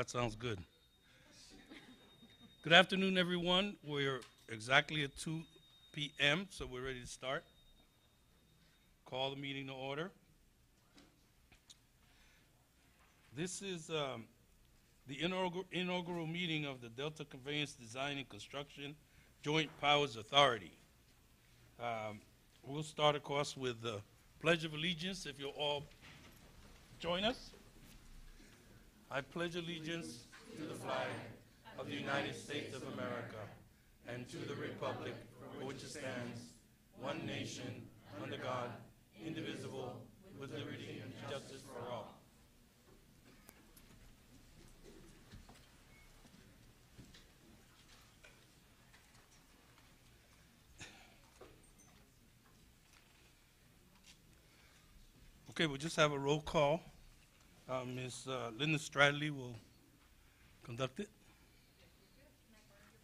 that sounds good. Good afternoon, everyone. We're exactly at 2 p.m., so we're ready to start. Call the meeting to order. This is um, the inaugural, meeting of the Delta Conveyance Design and Construction Joint Powers Authority. Um, we'll start, of course, with the Pledge of Allegiance. If you'll all join us. I pledge allegiance to the flag of the United States of America and to the republic for which it stands, one nation, under God, indivisible, with liberty and justice for all. Okay, we'll just have a roll call. Uh, Ms. uh, Linda Stradley will conduct it.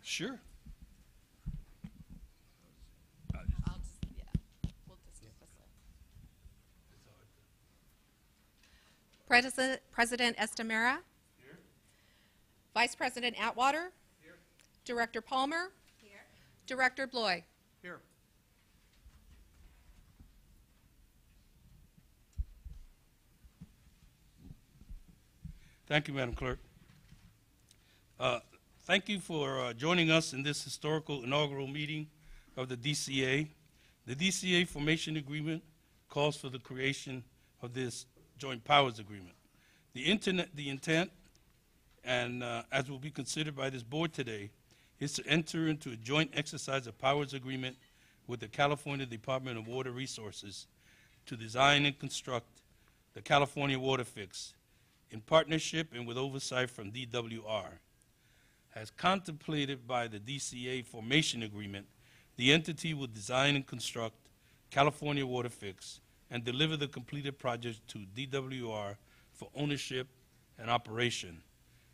Sure. I'll just, yeah, we'll just do this one. President, President Estremera. Vice President Atwater. Director Palmer. Director Blois. Here. Thank you, Madam Clerk. Uh, Thank you for uh, joining us in this historical inaugural meeting of the DCA. The DCA Formation Agreement calls for the creation of this Joint Powers Agreement. The internet, the intent, and uh, as will be considered by this board today, is to enter into a joint exercise of powers agreement with the California Department of Water Resources to design and construct the California Water Fix in partnership and with oversight from DWR. As contemplated by the DCA Formation Agreement, the entity will design and construct California Water Fix and deliver the completed project to DWR for ownership and operation.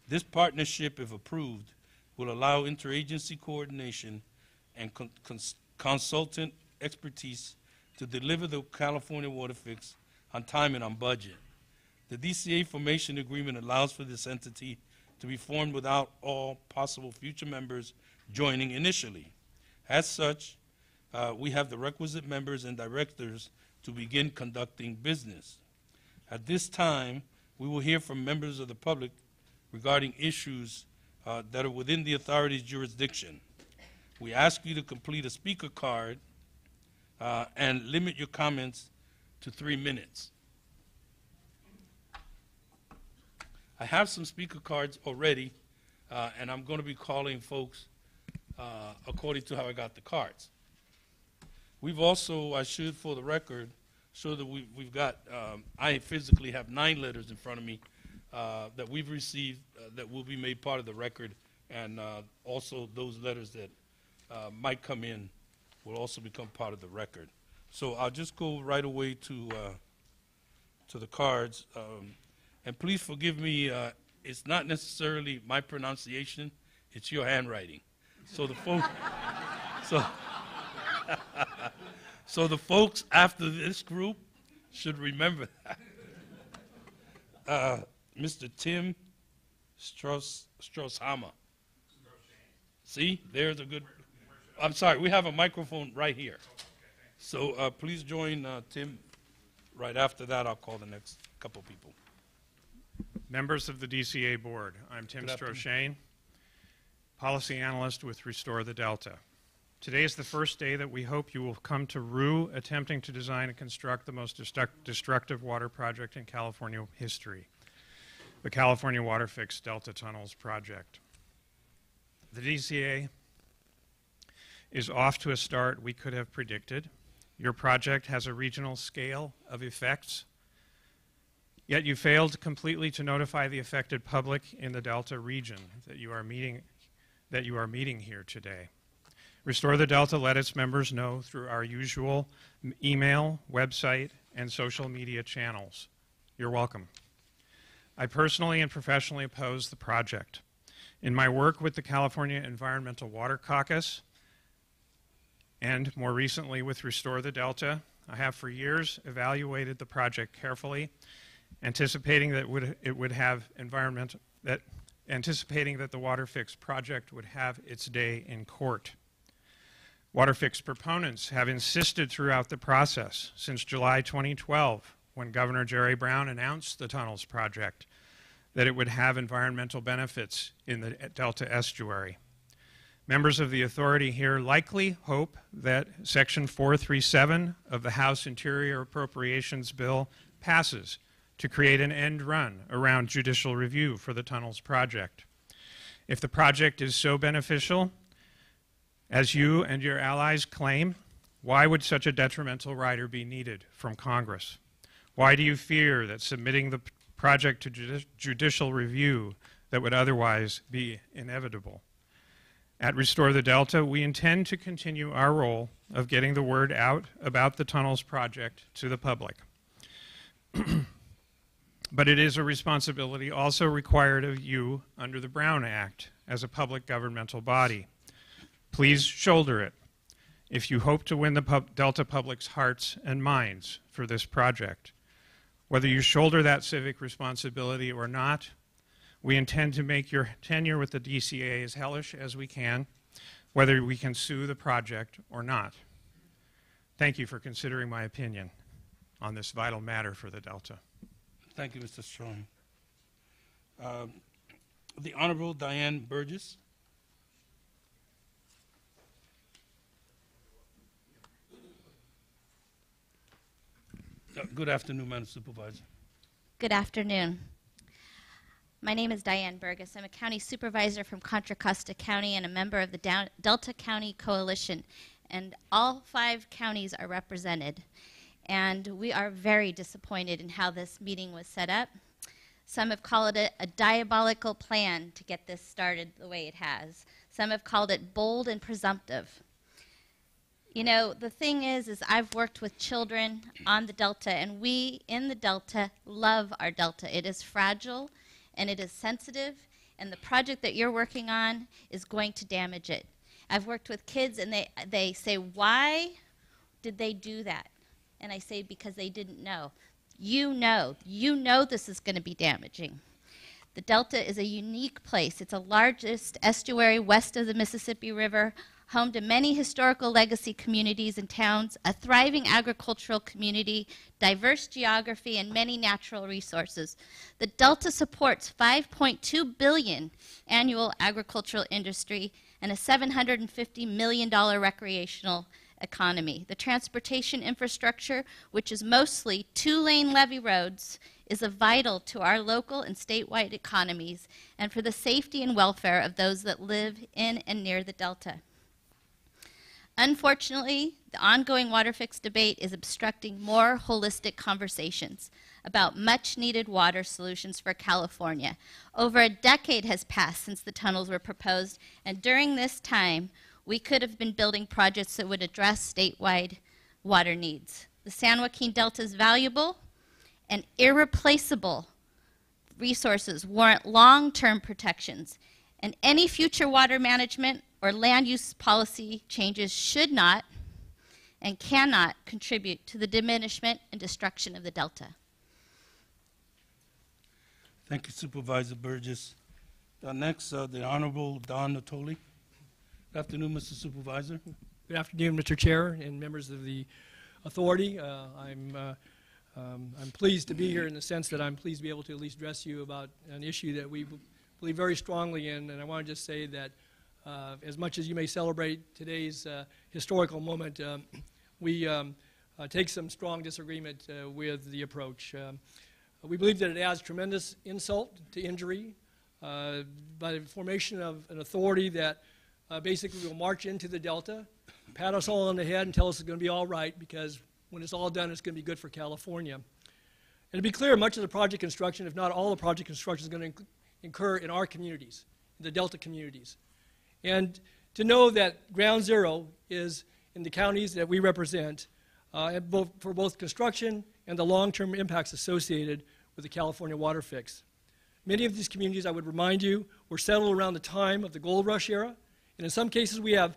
This partnership, if approved, will allow interagency coordination and con- cons- consultant expertise to deliver the California Water Fix on time and on budget. The DCA formation agreement allows for this entity to be formed without all possible future members joining initially. As such, uh, we have the requisite members and directors to begin conducting business. At this time, we will hear from members of the public regarding issues uh, that are within the authority's jurisdiction. We ask you to complete a speaker card uh, and limit your comments to three minutes. I have some speaker cards already, uh, and I'm going to be calling folks uh, according to how I got the cards. We've also, I should, for the record, show that we've, we've got, um, I physically have nine letters in front of me uh, that we've received uh, that will be made part of the record, and uh, also those letters that uh, might come in will also become part of the record. So I'll just go right away to to the cards. Um, and please forgive me, uh, it's not necessarily my pronunciation, it's your handwriting. So the folks, so, so the folks after this group should remember that. Uh, Mr. Tim Strauss. See, there's a good, I'm sorry, we have a microphone right here. So uh, please join uh, Tim. Right after that, I'll call the next couple people. Members of the DCA Board, I'm Tim. Stroshane, Policy Analyst with Restore the Delta. Today is the first day that we hope you will come to Rue attempting to design and construct the most destruct- destructive water project in California history, the California Water Fix Delta Tunnels Project. The DCA is off to a start we could have predicted. Your project has a regional scale of effects Yet you failed completely to notify the affected public in the Delta region that you are meeting, that you are meeting here today. Restore the Delta let its members know through our usual email, website, and social media channels. You're welcome. I personally and professionally oppose the project. In my work with the California Environmental Water Caucus, and more recently with Restore the Delta, I have for years evaluated the project carefully anticipating that it would, it would have environmental, that anticipating that the Waterfix project would have its day in court. Waterfix proponents have insisted throughout the process since July 2012, when Governor Jerry Brown announced the tunnels project, that it would have environmental benefits in the Delta estuary. Members of the authority here likely hope that Section 437 of the House Interior Appropriations Bill passes to create an end run around judicial review for the tunnels project. If the project is so beneficial, as you and your allies claim, why would such a detrimental rider be needed from Congress? Why do you fear that submitting the project to judi- judicial review that would otherwise be inevitable? At Restore the Delta, we intend to continue our role of getting the word out about the tunnels project to the public. but it is a responsibility also required of you under the Brown Act as a public governmental body. Please shoulder it if you hope to win the pub- Delta public's hearts and minds for this project. Whether you shoulder that civic responsibility or not, we intend to make your tenure with the DCA as hellish as we can, whether we can sue the project or not. Thank you for considering my opinion on this vital matter for the Delta. Thank you, Mr. Strong. Um, The Honorable Diane Burgis. Uh, Good afternoon, Madam Supervisor. Good afternoon. My name is Diane Burgis. I'm a county supervisor from Contra Costa County and a member of the Delta County Coalition. And all five counties are represented. And we are very disappointed in how this meeting was set up. Some have called it a diabolical plan to get this started the way it has. Some have called it bold and presumptive. You know, the thing is, is I've worked with children on the Delta, and we in the Delta love our Delta. It is fragile, and it is sensitive, and the project that you're working on is going to damage it. I've worked with kids, and they they say, "Why did they do that?" And I say, "Because they didn't know. You know, you know this is going to be damaging." The Delta is a unique place. It's the largest estuary west of the Mississippi River, home to many historical legacy communities and towns, a thriving agricultural community, diverse geography, and many natural resources. The Delta supports 5.2 billion annual agricultural industry and a 750 million dollar recreational economy. The transportation infrastructure, which is mostly two-lane levee roads, is a vital to our local and statewide economies and for the safety and welfare of those that live in and near the Delta. Unfortunately, the ongoing water fix debate is obstructing more holistic conversations about much needed water solutions for California. Over a decade has passed since the tunnels were proposed, and during this time, we could have been building projects that would address statewide water needs. The San Joaquin Delta is valuable and irreplaceable resources warrant long term protections, and any future water management or land use policy changes should not and cannot contribute to the diminishment and destruction of the Delta. Thank you, Supervisor Burgis. Uh, Next, uh, the Honorable Don Nottoli. Good afternoon, Mr. Supervisor. Good afternoon, Mr. Chair and members of the authority. Uh, I'm, uh, um, I'm pleased to be here in the sense that I'm pleased to be able to at least address you about an issue that we believe very strongly in. And I want to just say that uh, as much as you may celebrate today's uh, historical moment, um, we um, uh, take some strong disagreement uh, with the approach. Um, we believe that it adds tremendous insult to injury by the formation of an authority that uh, basically will march into the Delta, pat us all on the head, and tell us it's going to be all right because when it's all done, it's going to be good for California. And to be clear, much of the project construction, if not all the project construction, is going to incur in our communities, in the Delta communities. And to know that ground zero is in the counties that we represent uh, both, for both construction and the long-term impacts associated with the California water fix. Many of these communities, I would remind you, were settled around the time of the gold rush era, and in some cases we have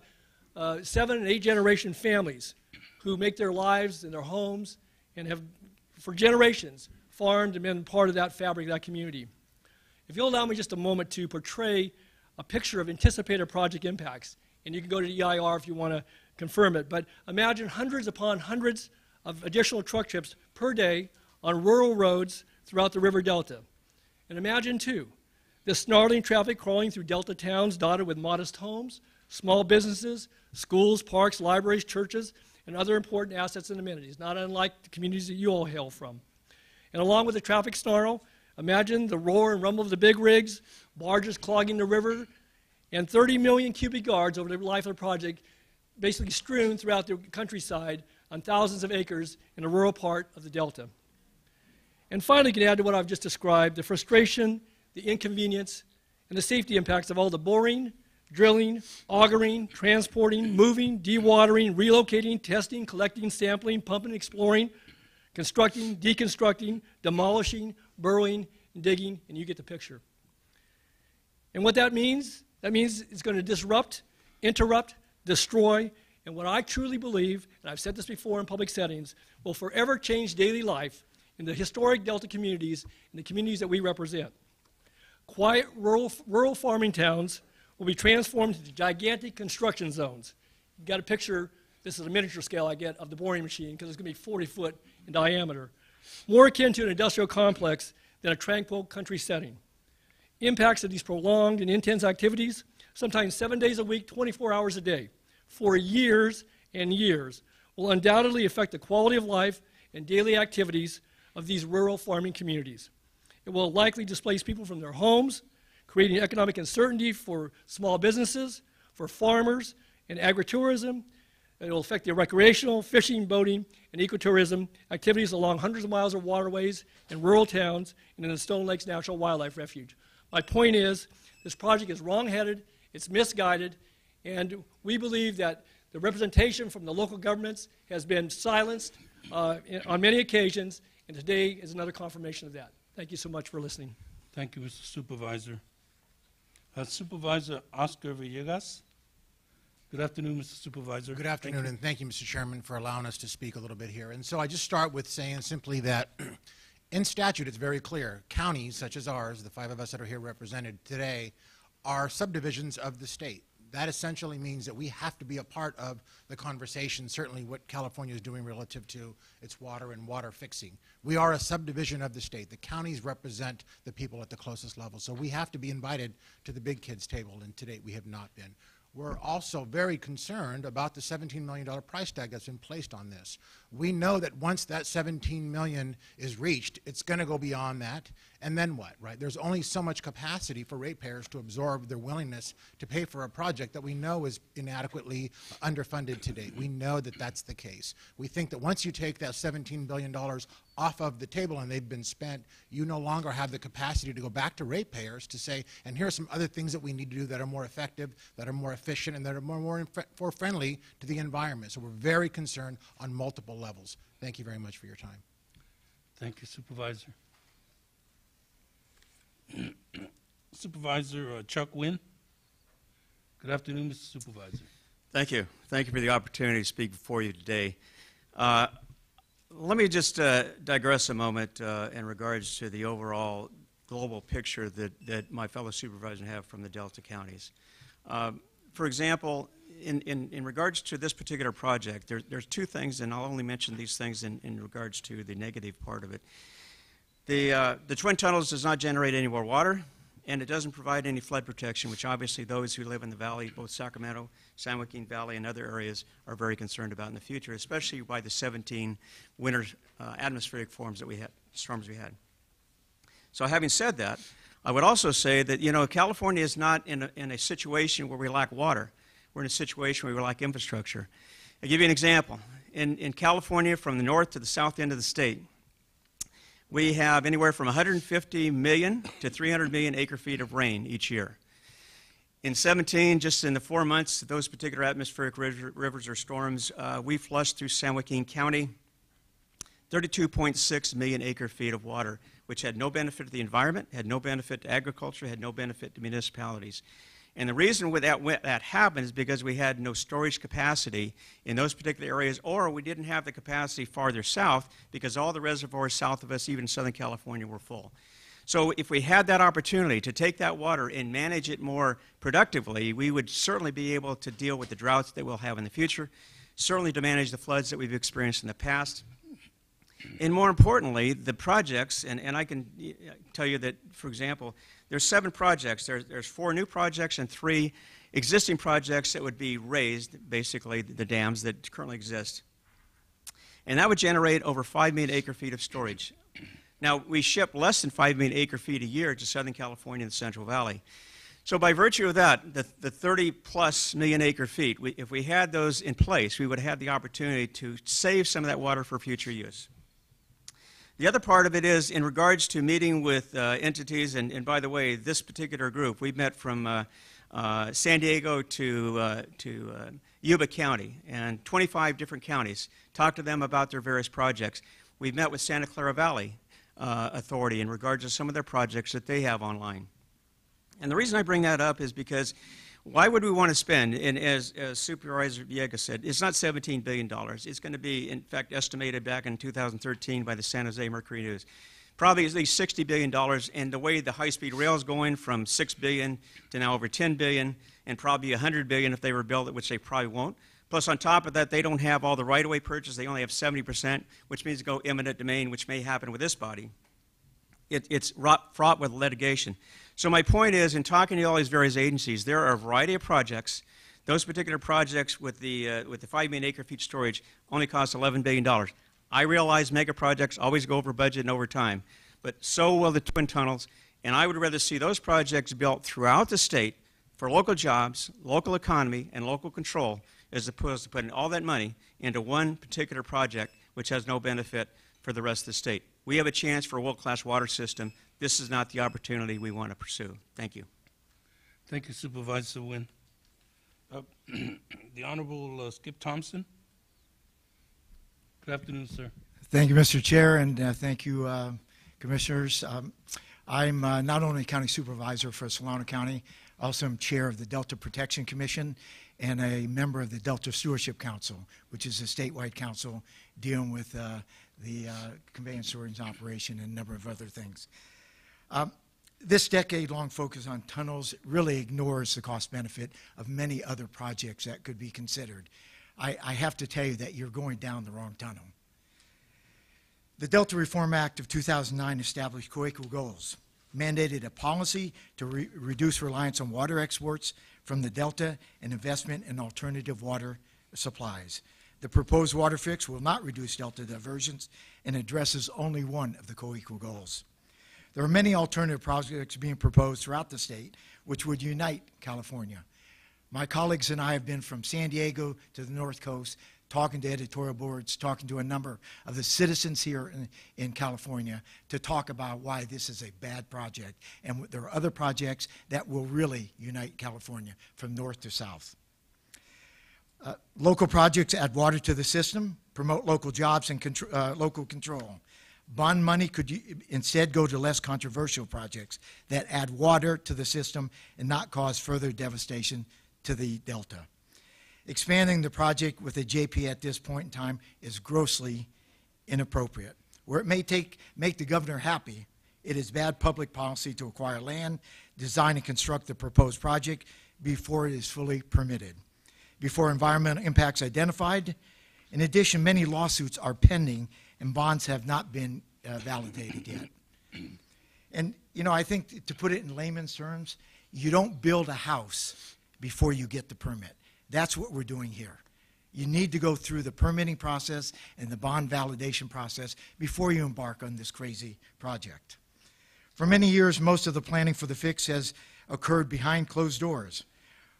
uh, seven and eight generation families who make their lives and their homes and have, for generations, farmed and been part of that fabric that community. If you'll allow me just a moment to portray a picture of anticipated project impacts, and you can go to the EIR if you want to confirm it, but imagine hundreds upon hundreds of additional truck trips per day on rural roads throughout the river delta. And imagine, too, the snarling traffic crawling through delta towns dotted with modest homes, small businesses, schools, parks, libraries, churches, and other important assets and amenities, not unlike the communities that you all hail from. And along with the traffic snarl, imagine the roar and rumble of the big rigs, barges clogging the river, and 30 million cubic yards over the life of the project basically strewn throughout the countryside on thousands of acres in a rural part of the Delta. And finally, you can add to what I've just described the frustration, the inconvenience, and the safety impacts of all the boring, drilling, augering, transporting, moving, dewatering, relocating, testing, collecting, sampling, pumping, exploring, constructing, deconstructing, demolishing, burrowing, and digging, and you get the picture. And what that means, that means it's going to disrupt, interrupt, destroy, and what I truly believe, and I've said this before in public settings, will forever change daily life in the historic Delta communities and the communities that we represent. Quiet rural, rural farming towns will be transformed into gigantic construction zones. You've got a picture, this is a miniature scale I get of the boring machine because it's going to be 40 foot in diameter. More akin to an industrial complex than a tranquil country setting. Impacts of these prolonged and intense activities, sometimes seven days a week, 24 hours a day, for years and years, will undoubtedly affect the quality of life and daily activities of these rural farming communities. It will likely displace people from their homes, creating economic uncertainty for small businesses, for farmers, and agritourism. It will affect the recreational, fishing, boating, and ecotourism activities along hundreds of miles of waterways in rural towns and in the Stone Lakes National Wildlife Refuge. My point is, this project is wrong-headed, it's misguided, and we believe that the representation from the local governments has been silenced uh, on many occasions, and today is another confirmation of that. Thank you so much for listening. Thank you, Mr. Supervisor. Uh, Supervisor Oscar Villegas. Good afternoon, Mr. Supervisor. Good afternoon, you. and thank you, Mr. Chairman, for allowing us to speak a little bit here. And so I just start with saying simply that in statute, it's very clear. Counties such as ours, the five of us that are here represented today, are subdivisions of the state. That essentially means that we have to be a part of the conversation, certainly what California is doing relative to its water and water fixing. We are a subdivision of the state. The counties represent the people at the closest level. So we have to be invited to the big kids table, and to date, we have not been. We're also very concerned about the $17 million price tag that's been placed on this. We know that once that 17 million is reached, it's going to go beyond that. And then what, right? There's only so much capacity for ratepayers to absorb their willingness to pay for a project that we know is inadequately underfunded to date. We know that that's the case. We think that once you take that $17 billion off of the table and they've been spent, you no longer have the capacity to go back to ratepayers to say, and here are some other things that we need to do that are more effective, that are more efficient, and that are more, more, more friendly to the environment. So we're very concerned on multiple levels. Thank you very much for your time. Thank you, Supervisor. Supervisor uh, Chuck Winn. Good afternoon, Mr. Supervisor. Thank you. Thank you for the opportunity to speak before you today. Uh, let me just uh, digress a moment uh, in regards to the overall global picture that, that my fellow supervisors have from the Delta counties. Um, for example, in, in, in regards to this particular project, there, there's two things, and I'll only mention these things in, in regards to the negative part of it. The, uh, the Twin Tunnels does not generate any more water, and it doesn't provide any flood protection, which obviously those who live in the valley, both Sacramento, San Joaquin Valley, and other areas, are very concerned about in the future, especially by the 17 winter uh, atmospheric forms that we had, storms we had. So, having said that, I would also say that you know California is not in a, in a situation where we lack water. We're in a situation where we lack infrastructure. I'll give you an example. In, in California, from the north to the south end of the state, we have anywhere from 150 million to 300 million acre feet of rain each year. In 17, just in the four months, those particular atmospheric rivers or storms, uh, we flushed through San Joaquin County 32.6 million acre feet of water, which had no benefit to the environment, had no benefit to agriculture, had no benefit to municipalities. And the reason that, that happened is because we had no storage capacity in those particular areas, or we didn't have the capacity farther south because all the reservoirs south of us, even Southern California, were full. So if we had that opportunity to take that water and manage it more productively, we would certainly be able to deal with the droughts that we'll have in the future, certainly to manage the floods that we've experienced in the past. And more importantly, the projects, and, and I can uh, tell you that, for example, there's seven projects. There's, there's four new projects and three existing projects that would be raised, basically, the dams that currently exist. And that would generate over 5 million acre feet of storage. Now, we ship less than 5 million acre feet a year to Southern California and the Central Valley. So, by virtue of that, the, the 30 plus million acre feet, we, if we had those in place, we would have the opportunity to save some of that water for future use. The other part of it is in regards to meeting with uh, entities, and, and by the way, this particular group, we met from uh, uh, San Diego to, uh, to uh, Yuba County and 25 different counties, talked to them about their various projects. We've met with Santa Clara Valley uh, Authority in regards to some of their projects that they have online. And the reason I bring that up is because why would we want to spend, and as, as Supervisor Villegas said, it's not $17 billion. It's going to be, in fact, estimated back in 2013 by the San Jose Mercury News. Probably at least $60 billion, and the way the high-speed rail is going from 6 billion to now over 10 billion, and probably 100 billion if they were built, which they probably won't. Plus, on top of that, they don't have all the right-of-way purchase. They only have 70%, which means go eminent domain, which may happen with this body. It, it's fraught with litigation. So my point is, in talking to all these various agencies, there are a variety of projects. Those particular projects with the, uh, with the 5 million acre feet storage only cost $11 billion. I realize mega projects always go over budget and over time, but so will the twin tunnels, and I would rather see those projects built throughout the state for local jobs, local economy, and local control, as opposed to putting all that money into one particular project which has no benefit for the rest of the state. We have a chance for a world-class water system. This is not the opportunity we want to pursue. Thank you. Thank you, Supervisor Winn. Uh, The Honorable uh, Skip Thompson. Good afternoon, sir. Thank you, Mr. Chair, and uh, thank you, uh, Commissioners. Um, I'm uh, not only County Supervisor for Solano County, also am Chair of the Delta Protection Commission and a member of the Delta Stewardship Council, which is a statewide council dealing with uh, the uh, conveyance storage operation and a number of other things. Um, This decade-long focus on tunnels really ignores the cost benefit of many other projects that could be considered. I, I have to tell you that you're going down the wrong tunnel. The Delta Reform Act of 2009 established co-equal goals, mandated a policy to re- reduce reliance on water exports from the Delta and investment in alternative water supplies. The proposed water fix will not reduce Delta diversions and addresses only one of the co-equal goals. There are many alternative projects being proposed throughout the state which would unite California. My colleagues and I have been from San Diego to the North Coast, talking to editorial boards, talking to a number of the citizens here in, in California to talk about why this is a bad project. And there are other projects that will really unite California from north to south. Uh, local projects add water to the system, promote local jobs and contr- uh, local control. Bond money could instead go to less controversial projects that add water to the system and not cause further devastation to the delta. Expanding the project with a JP at this point in time is grossly inappropriate. Where it may take, make the governor happy, it is bad public policy to acquire land, design and construct the proposed project before it is fully permitted, before environmental impacts identified. In addition, many lawsuits are pending and bonds have not been uh, validated yet. And, you know, I think to put it in layman's terms, you don't build a house before you get the permit. That's what we're doing here. You need to go through the permitting process and the bond validation process before you embark on this crazy project. For many years, most of the planning for the fix has occurred behind closed doors.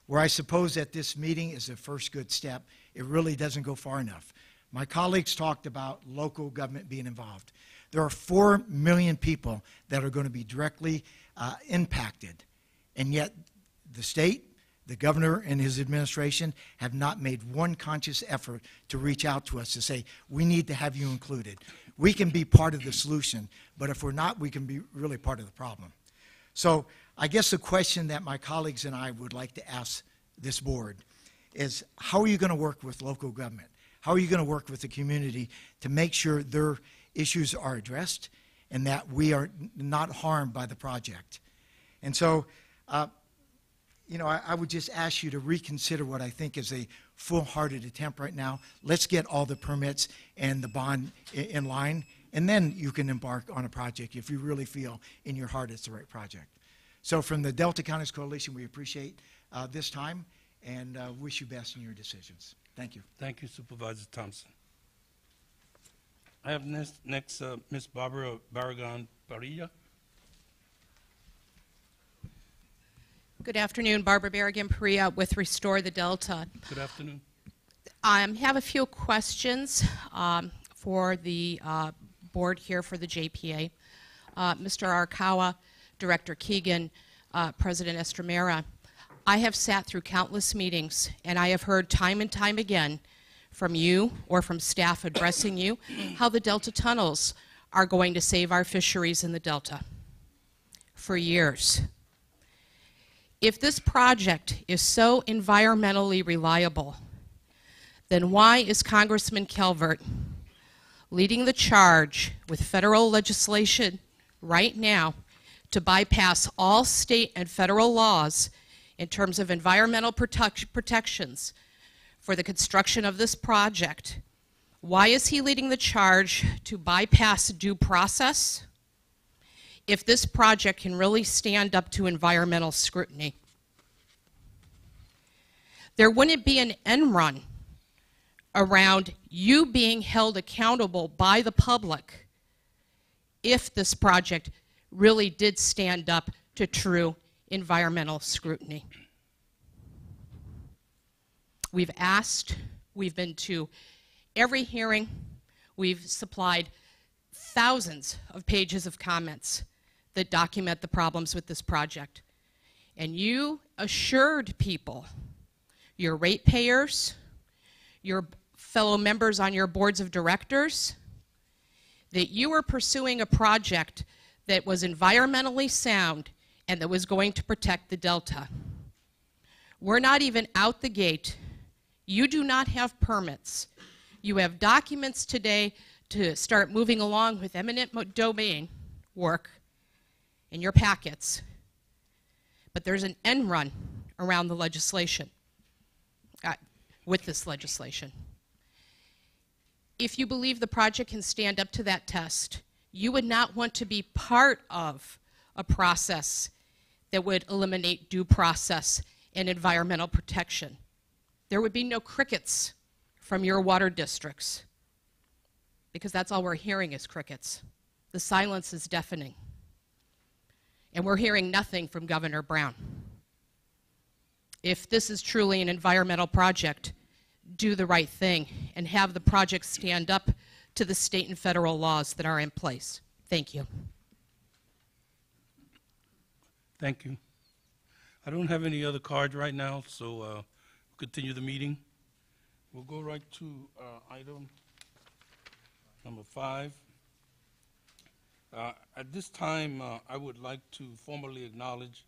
Where I suppose that this meeting is the first good step, it really doesn't go far enough. My colleagues talked about local government being involved. There are 4 million people that are going to be directly uh, impacted, and yet the state, the governor, and his administration have not made one conscious effort to reach out to us to say, we need to have you included. We can be part of the solution, but if we're not, we can be really part of the problem. So I guess the question that my colleagues and I would like to ask this board is how are you going to work with local government? How are you going to work with the community to make sure their issues are addressed and that we are not harmed by the project. And so, uh, you know, I, I would just ask you to reconsider what I think is a full-hearted attempt right now. Let's get all the permits and the bond i- in line, and then you can embark on a project if you really feel in your heart it's the right project. So from the Delta Counties Coalition, we appreciate uh, this time and uh, wish you best in your decisions. Thank you. Thank you Supervisor Thompson. I have next, next uh, Ms. Barbara Barrigan Parrilla. Good afternoon, Barbara Barrigan Parrilla with Restore the Delta. Good afternoon. I um, have a few questions um, for the uh, board here for the JPA. Uh, Mr. Arakawa, Director Keegan, uh, President Estremera, I have sat through countless meetings and I have heard time and time again from you or from staff addressing you how the Delta tunnels are going to save our fisheries in the Delta for years. If this project is so environmentally reliable, then why is Congressman Calvert leading the charge with federal legislation right now to bypass all state and federal laws in terms of environmental protect- protections for the construction of this project? Why is he leading the charge to bypass due process? if this project can really stand up to environmental scrutiny. There wouldn't be an end run around you being held accountable by the public if this project really did stand up to true environmental scrutiny. We've asked, we've been to every hearing, we've supplied thousands of pages of comments that document the problems with this project. And you assured people, your ratepayers, your fellow members on your boards of directors, that you were pursuing a project that was environmentally sound and that was going to protect the Delta. We're not even out the gate. You do not have permits. You have documents today to start moving along with eminent domain work in your packets. But there's an end run around the legislation, uh, with this legislation. If you believe the project can stand up to that test, you would not want to be part of a process that would eliminate due process and environmental protection. There would be no crickets from your water districts because that's all we're hearing is crickets. The silence is deafening. And we're hearing nothing from Governor Brown. If this is truly an environmental project, do the right thing and have the project stand up to the state and federal laws that are in place. Thank you. Thank you. I don't have any other cards right now, so uh, continue the meeting. We'll go right to uh, item number five. Uh, At this time, uh, I would like to formally acknowledge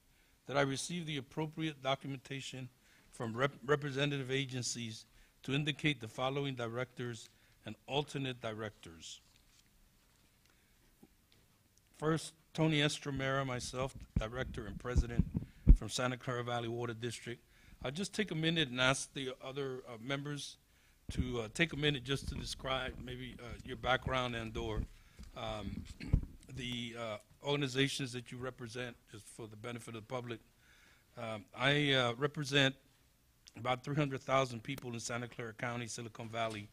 that I received the appropriate documentation from rep- representative agencies to indicate the following directors and alternate directors. First, Tony Estremera, myself, Director and President from Santa Clara Valley Water District. I'll just take a minute and ask the other uh, members to uh, take a minute just to describe maybe uh, your background and/or um, the uh, organizations that you represent, just for the benefit of the public. Um, I uh, represent about 300,000 people in Santa Clara County, Silicon Valley,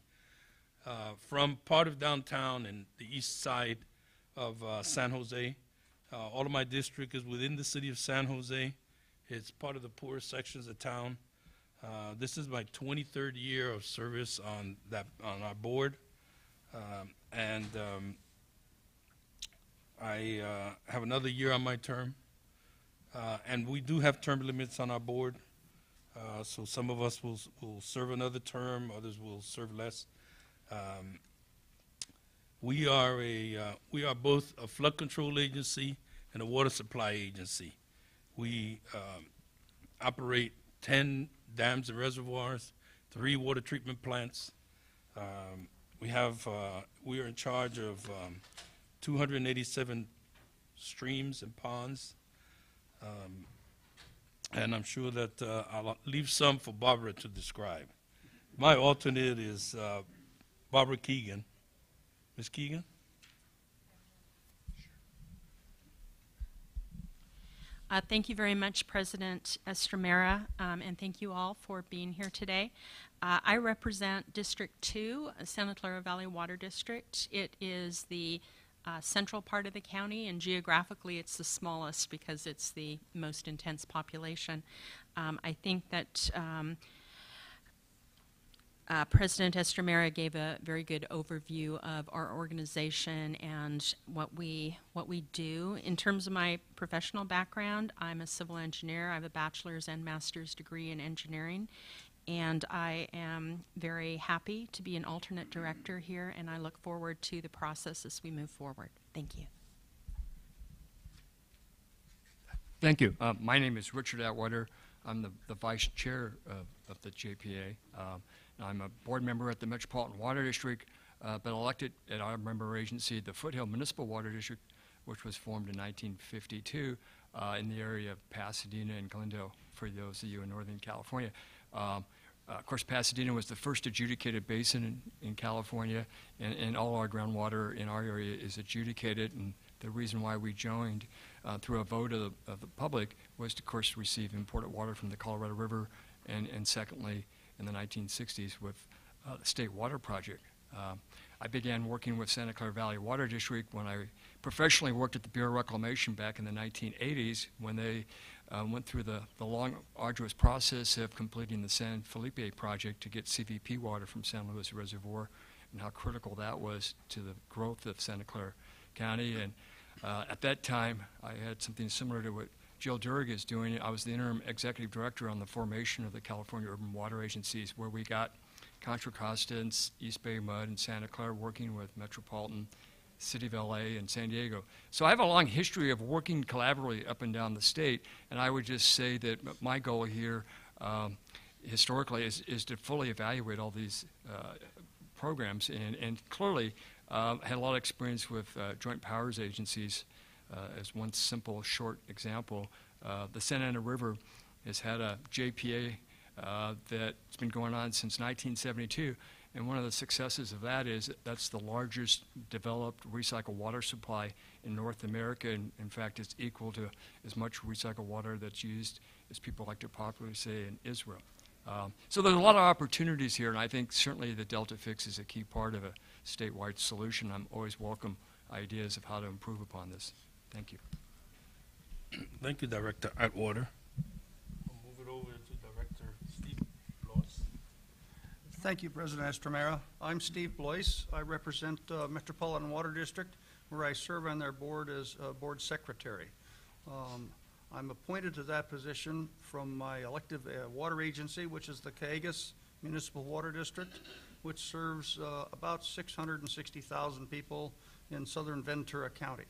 uh, from part of downtown and the east side of San Jose. Uh, all of my district is within the city of San Jose. It's part of the poorest sections of town. Uh, this is my 23rd year of service on that on our board, um, and um, I uh, have another year on my term. Uh, and we do have term limits on our board, uh, so some of us will will serve another term, others will serve less. Um, we are a, uh, we are both a flood control agency and a water supply agency. We um, operate 10 dams and reservoirs, three water treatment plants. Um, We have, uh, we are in charge of um, 287 streams and ponds. Um, And I'm sure that uh, I'll leave some for Barbara to describe. My alternate is uh, Barbara Keegan. Ms. Keegan? Uh, Thank you very much, President Estremera, um, and thank you all for being here today. Uh, I represent District 2, uh, Santa Clara Valley Water District. It is the uh, central part of the county, and geographically, it's the smallest because it's the most intense population. Um, I think that um, uh, President Estremera gave a very good overview of our organization and what we what we do. In terms of my professional background, I'm a civil engineer. I have a bachelor's and master's degree in engineering, and I am very happy to be an alternate director here. And I look forward to the process as we move forward. Thank you. Thank you. Uh, my name is Richard Atwater. I'm the, the vice chair of, of the JPA. Um, I'm a board member at the Metropolitan Water District, uh, but elected at our member agency, the Foothill Municipal Water District, which was formed in 1952 uh, in the area of Pasadena and Glendale, for those of you in Northern California. Um, uh, of course, Pasadena was the first adjudicated basin in, in California, and, and all our groundwater in our area is adjudicated. And the reason why we joined uh, through a vote of the, of the public was to, of course, receive imported water from the Colorado River, and, and secondly, in the 1960s with uh, the State Water Project. Um, I began working with Santa Clara Valley Water District when I professionally worked at the Bureau of Reclamation back in the 1980s when they uh, went through the, the long, arduous process of completing the San Felipe project to get CVP water from San Luis Reservoir and how critical that was to the growth of Santa Clara County. And uh, at that time, I had something similar to what Jill Duerig is doing. It. I was the interim executive director on the formation of the California Urban Water Agencies, where we got Contra Costa and East Bay MUD and Santa Clara working with Metropolitan, City of LA, and San Diego. So I have a long history of working collaboratively up and down the state, and I would just say that my goal here um, historically is, is to fully evaluate all these uh, programs, and, and clearly um, had a lot of experience with uh, joint powers agencies. Uh, as one simple, short example, uh, the Santa Ana River has had a JPA uh, that's been going on since 1972. And one of the successes of that is that that's the largest developed recycled water supply in North America. And in fact, it's equal to as much recycled water that's used, as people like to popularly say, in Israel. Um, so there's a lot of opportunities here, and I think certainly the Delta Fix is a key part of a statewide solution. I'm always welcome ideas of how to improve upon this. Thank you. Thank you, Director Atwater. I'll move it over to Director Steve Blois. Thank you, President Estremera. I'm Steve Blois. I represent uh, Metropolitan Water District, where I serve on their board as uh, board secretary. Um, I'm appointed to that position from my elective uh, water agency, which is the Calleguas Municipal Water District, which serves uh, about 660,000 people in southern Ventura County.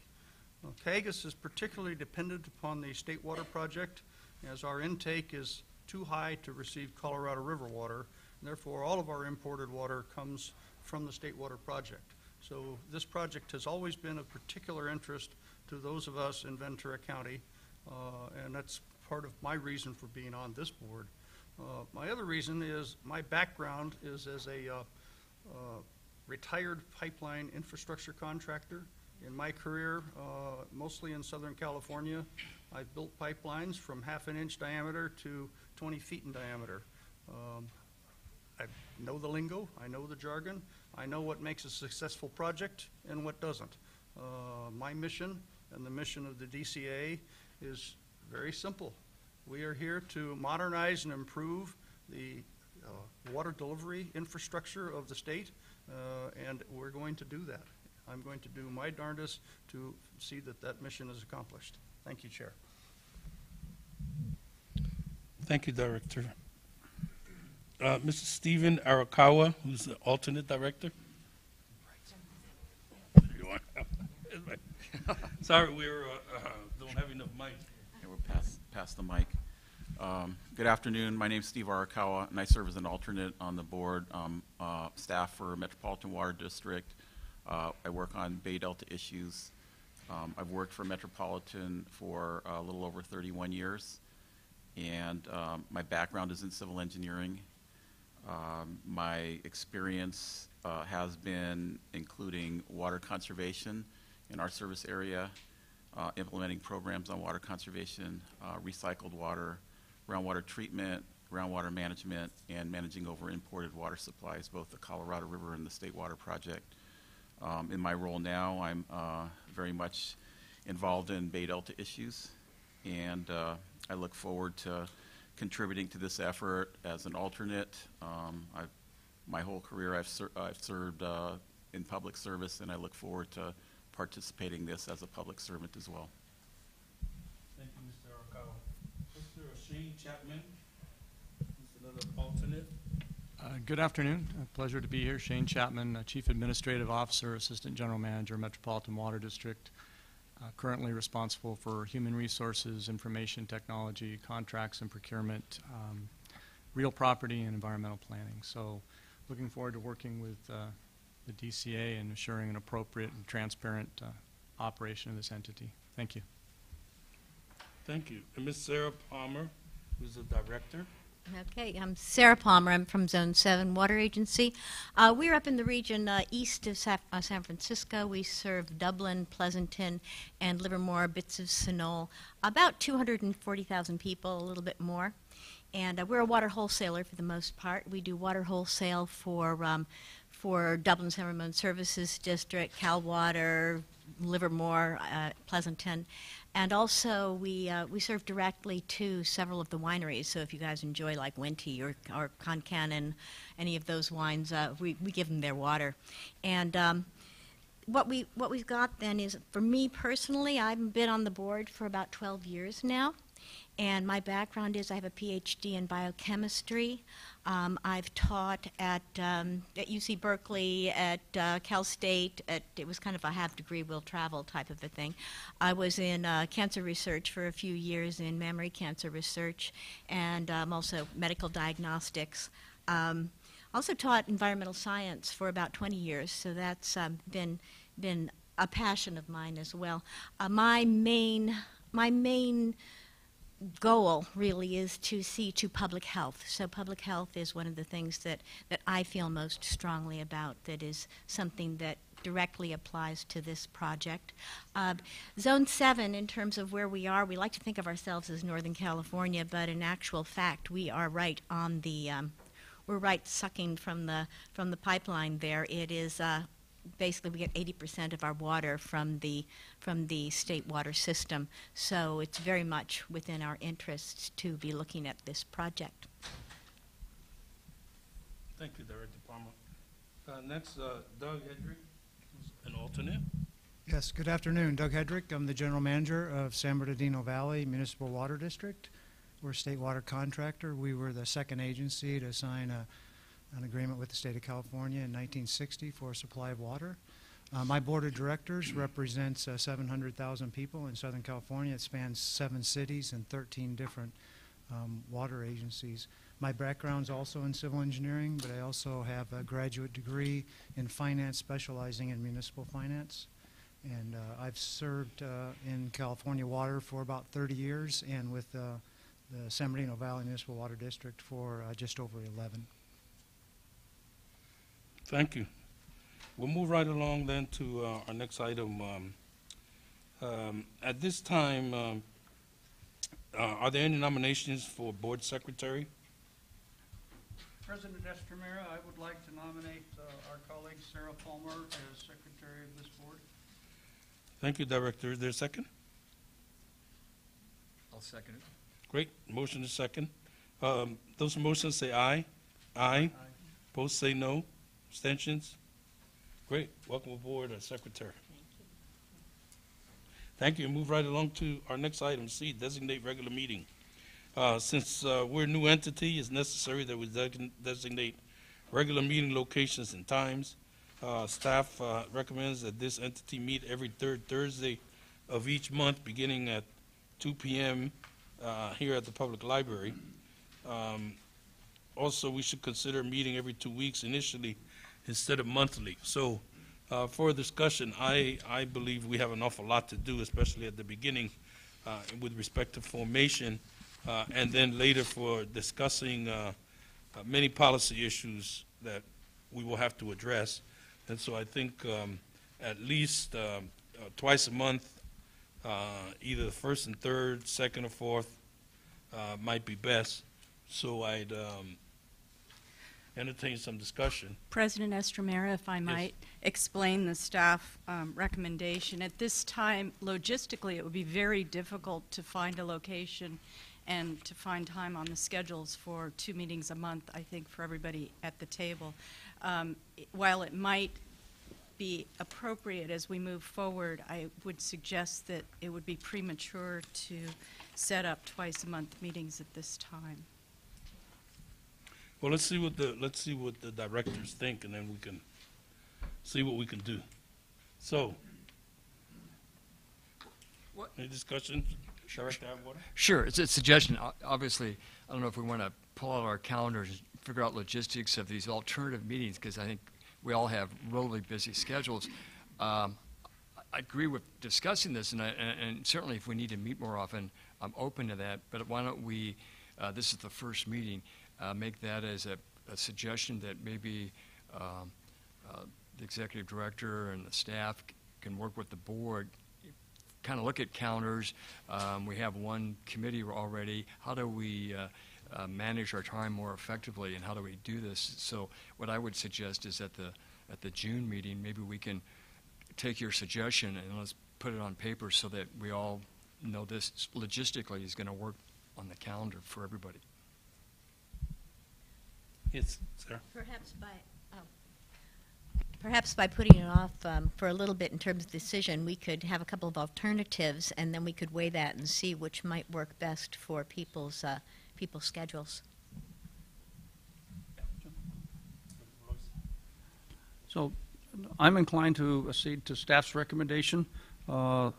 Calleguas is particularly dependent upon the State Water Project, as our intake is too high to receive Colorado River water. And therefore, all of our imported water comes from the State Water Project. So this project has always been of particular interest to those of us in Ventura County, uh, and that's part of my reason for being on this board. Uh, My other reason is, my background is as a uh, uh, retired pipeline infrastructure contractor. In my career, uh, mostly in Southern California, I've built pipelines from half an inch diameter to 20 feet in diameter. Um, I know the lingo, I know the jargon, I know what makes a successful project and what doesn't. Uh, My mission and the mission of the DCA is very simple. We are here to modernize and improve the uh, water delivery infrastructure of the state, uh, and we're going to do that. I'm going to do my darndest to see that that mission is accomplished. Thank you, Chair. Thank you, Director. Uh, Mr. Stephen Arakawa, who's the alternate director. Sorry, we're, uh, uh, don't have enough mic. Okay, we'll pass, pass the mic. Um, Good afternoon, my name is Steve Arakawa, and I serve as an alternate on the board, um, uh, staff for Metropolitan Water District. Uh, I work on Bay Delta issues. Um, I've worked for Metropolitan for a little over 31 years, and um, my background is in civil engineering. Um, my experience uh, has been including water conservation in our service area, uh, implementing programs on water conservation, uh, recycled water, groundwater treatment, groundwater management, and managing over imported water supplies, both the Colorado River and the State Water Project. Um, in my role now, I'm uh, very much involved in Bay Delta issues, and uh, I look forward to contributing to this effort as an alternate. Um, my whole career, I've, ser- I've served uh, in public service, and I look forward to participating in this as a public servant as well. Thank you, Mr. Arakawa. Mr. Shane Chapman, who's another alternate. Uh, Good afternoon. A pleasure to be here. Shane Chapman, uh, Chief Administrative Officer, Assistant General Manager, Metropolitan Water District. Uh, Currently responsible for human resources, information technology, contracts and procurement, um, real property and environmental planning. So looking forward to working with uh, the DCA and assuring an appropriate and transparent uh, operation of this entity. Thank you. Thank you. And Ms. Sarah Palmer, who's the director. Okay, I'm Sarah Palmer. I'm from Zone 7 Water Agency. Uh, we're up in the region uh, east of Sa- uh, San Francisco. We serve Dublin, Pleasanton, and Livermore, bits of Sunol. About 240,000 people, a little bit more. And uh, we're a water wholesaler for the most part. We do water wholesale for um, for Dublin San Ramon Services District, Cal Water, Livermore, uh, Pleasanton, and also we uh, we serve directly to several of the wineries. So if you guys enjoy like Wente or or Concannon, any of those wines, uh, we we give them their water, and. Um, what we what we've got then is for me personally, I've been on the board for about 12 years now, and my background is I have a PhD in biochemistry. Um, I've taught at um, at UC Berkeley, at uh, Cal State. At, it was kind of a half degree will travel type of a thing. I was in uh, cancer research for a few years in mammary cancer research, and um, also medical diagnostics. Um, also taught environmental science for about 20 years, so that's um, been been a passion of mine as well. Uh, my main my main goal really is to see to public health. So public health is one of the things that, that I feel most strongly about that is something that directly applies to this project. Uh, Zone 7, in terms of where we are, we like to think of ourselves as Northern California, but in actual fact, we are right on the, um, we're right sucking from the, from the pipeline there. It is uh, basically we get 80% of our water from the from the state water system. So it's very much within our interests to be looking at this project. Thank you, Director Palmer. Uh, next, uh, Doug Headrick, an alternate. Yes, good afternoon. Doug Headrick. I'm the general manager of San Bernardino Valley Municipal Water District. We're a state water contractor. We were the second agency to sign a, an agreement with the state of California in 1960 for a supply of water. Uh, my board of directors represents uh, 700,000 people in Southern California. It spans seven cities and 13 different um, water agencies. My background's also in civil engineering, but I also have a graduate degree in finance, specializing in municipal finance. And uh, I've served uh, in California Water for about 30 years and with uh, the San Bernardino Valley Municipal Water District for uh, just over 11. Thank you. We'll move right along then to uh, our next item. Um, um, At this time, um, uh, are there any nominations for board secretary? President Estremera, I would like to nominate uh, our colleague Sarah Palmer as secretary of this board. Thank you, Director. Is there a second? I'll second it. Great. Motion is second. Um, Those in motion say aye. Aye. Opposed say no. Abstentions? Great. Welcome aboard, uh, Secretary. Thank you. And move right along to our next item, C, designate regular meeting. Uh, Since uh, we're a new entity, it's necessary that we design- designate regular meeting locations and times. Uh, Staff uh, recommends that this entity meet every third Thursday of each month, beginning at 2 PM uh, here at the Public Library. Um, Also, we should consider meeting every two weeks initially instead of monthly. So uh, for discussion, I, I believe we have an awful lot to do, especially at the beginning, uh, with respect to formation, uh, and then later for discussing uh, uh, many policy issues that we will have to address. And so I think um, at least um, uh, twice a month, either the first and third, second or fourth, might be best. So I'd um, entertain some discussion. President Estremera, if I might explain the staff um, recommendation. At this time, logistically, it would be very difficult to find a location and to find time on the schedules for two meetings a month, I think, for everybody at the table. Um, While it might be appropriate as we move forward, I would suggest that it would be premature to set up twice-a-month meetings at this time. Well, let's see what the, let's see what the directors think, and then we can see what we can do. So, any discussion, Director Atwater? Sure, it's a suggestion. O- Obviously, I don't know if we want to pull out our calendars and figure out logistics of these alternative meetings, because I think we all have relatively busy schedules. Um, I I agree with discussing this, and, I, and and certainly if we need to meet more often, I'm open to that. But why don't we, uh, this is the first meeting, uh, make that as a, a suggestion that maybe um, uh, the executive director and the staff can work with the board, kind of look at counters. Um, we have one committee already. How do we uh, uh, manage our time more effectively, and how do we do this? So, what I would suggest is at the at the June meeting, maybe we can take your suggestion and let's put it on paper so that we all know this logistically is going to work on the calendar for everybody. Yes, sir. Perhaps by, oh, perhaps by putting it off um, for a little bit in terms of decision, we could have a couple of alternatives, and then we could weigh that and see which might work best for people's, uh, people's schedules. So I'm inclined to accede to staff's recommendation. Uh,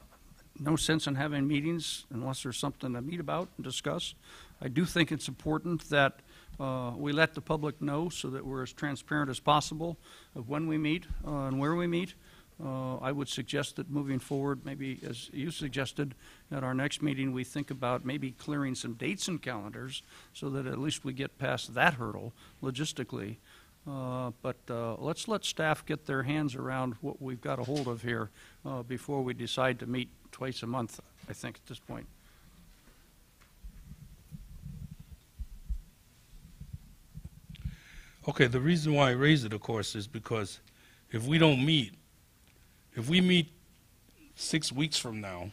No sense in having meetings unless there's something to meet about and discuss. I do think it's important that uh, we let the public know so that we're as transparent as possible of when we meet uh, and where we meet. Uh, I would suggest that moving forward, maybe as you suggested, at our next meeting, we think about maybe clearing some dates and calendars so that at least we get past that hurdle logistically. Uh, But uh, let's let staff get their hands around what we've got a hold of here uh, before we decide to meet twice a month, I think, at this point. Okay, the reason why I raise it, of course, is because if we don't meet, if we meet six weeks from now,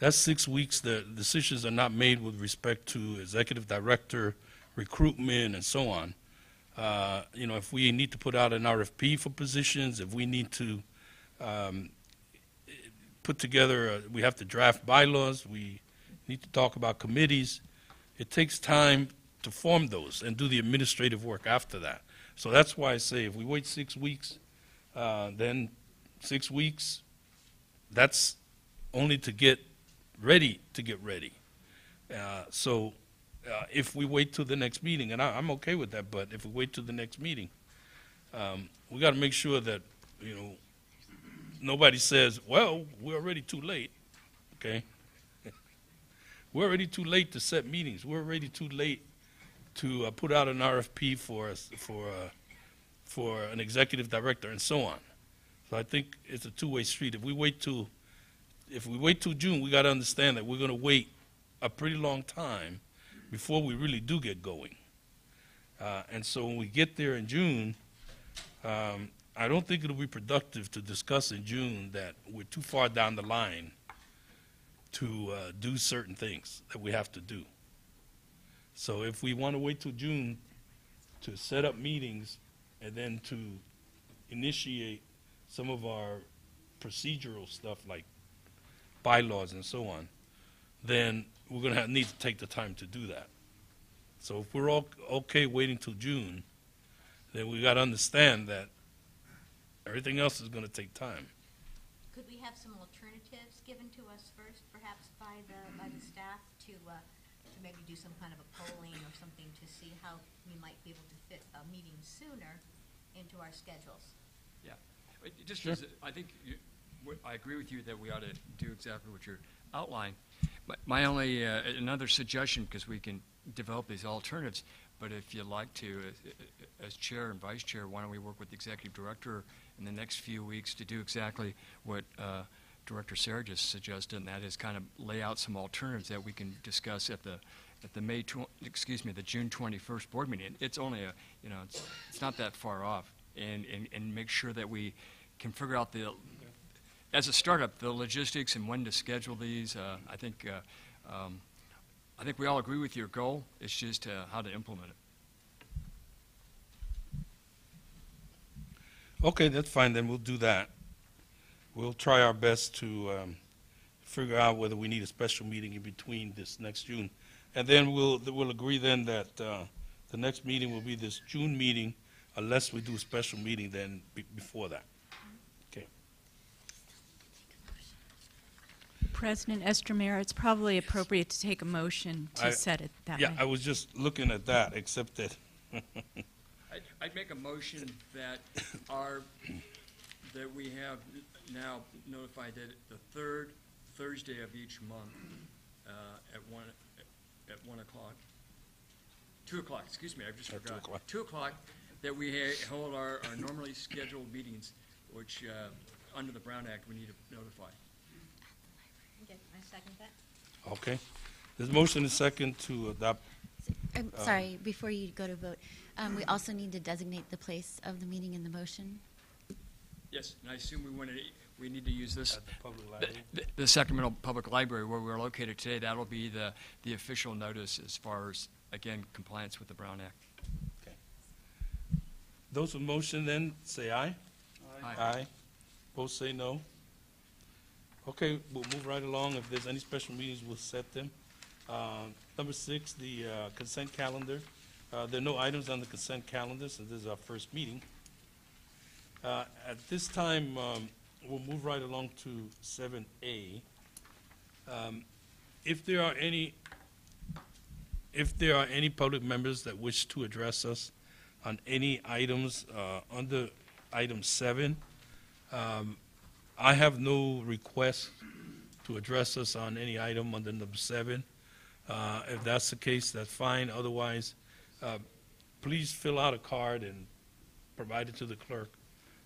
that's six weeks that decisions are not made with respect to executive director, recruitment, and so on. Uh, you know, if we need to put out an RFP for positions, if we need to um, put together, uh, we have to draft bylaws, we need to talk about committees. It takes time to form those and do the administrative work after that. So that's why I say if we wait six weeks, uh, then six weeks, that's only to get ready to get ready. Uh, so uh, if we wait till the next meeting, and I, I'm okay with that, but if we wait till the next meeting, um, we got to make sure that, you know, nobody says, well, we're already too late, okay? we're already too late to set meetings. We're already too late to uh, put out an RFP for us, for, uh, for an executive director and so on. So I think it's a two-way street. If we wait till, if we wait till June, we got to understand that we're going to wait a pretty long time before we really do get going. Uh, and so when we get there in June, um, I don't think it'll be productive to discuss in June that we're too far down the line to uh, do certain things that we have to do. So if we want to wait till June to set up meetings and then to initiate some of our procedural stuff like bylaws and so on, then we're going to need to take the time to do that. So if we're all okay waiting till June, then we got to understand that everything else is going to take time. Could we have some alternatives given to us first, perhaps by the, by the staff to, uh, to maybe do some kind of a polling or something to see how we might be able to fit a meeting sooner into our schedules? Yeah. It- it Just Sure. as, a- I think, you- what- I agree with you that we ought to do exactly what you're outlining. My- My only, uh, another suggestion, because we can develop these alternatives, but if you'd like to, uh, as chair and vice chair, why don't we work with the executive director in the next few weeks to do exactly what uh, Director Sarah just suggested, and that is kind of lay out some alternatives that we can discuss at the, at the May, excuse me, the June 21st board meeting. It's only a, you know, it's, it's not that far off. And, and, and make sure that we can figure out the, as a startup, the logistics and when to schedule these. Uh, I think, uh, um, I think we all agree with your goal. It's just uh, how to implement it. Okay, that's fine, then we'll do that. We'll try our best to um, figure out whether we need a special meeting in between this next June. And then we'll, we'll agree then that uh, the next meeting will be this June meeting unless we do a special meeting then be- before that. Okay. President Estremera, it's probably appropriate to take a motion I- to set it that Yeah, way. I was just looking at that, except that, I'd, I'd make a motion that our, that we have now notified that the third Thursday of each month, uh, at one, at one o'clock, two o'clock, excuse me, I've just At two forgot. o'clock. Two o'clock, that we ha- hold our, our normally scheduled meetings, which, uh, under the Brown Act, we need to notify. I second that. okay. There's motion and second to adopt. I'm um, sorry, before you go to vote, um, we also need to designate the place of the meeting in the motion. Yes, and I assume we want to, we need to use this. At the public library. the- The Sacramento Public Library, where we're located today, that'll be the, the official notice as far as, again, compliance with the Brown Act. Okay. Those with motion then, say aye. Aye. Aye. Both say no. Okay, we'll move right along. If there's any special meetings, we'll set them. Uh, Number six, the uh, consent calendar. Uh, There are no items on the consent calendar, so this is our first meeting. Uh, At this time, um, we'll move right along to seven A. Um, If there are any, if there are any public members that wish to address us on any items uh, under item seven, um, I have no request to address us on any item under number seven. Uh, If that's the case, that's fine. Otherwise, uh, please fill out a card and provide it to the clerk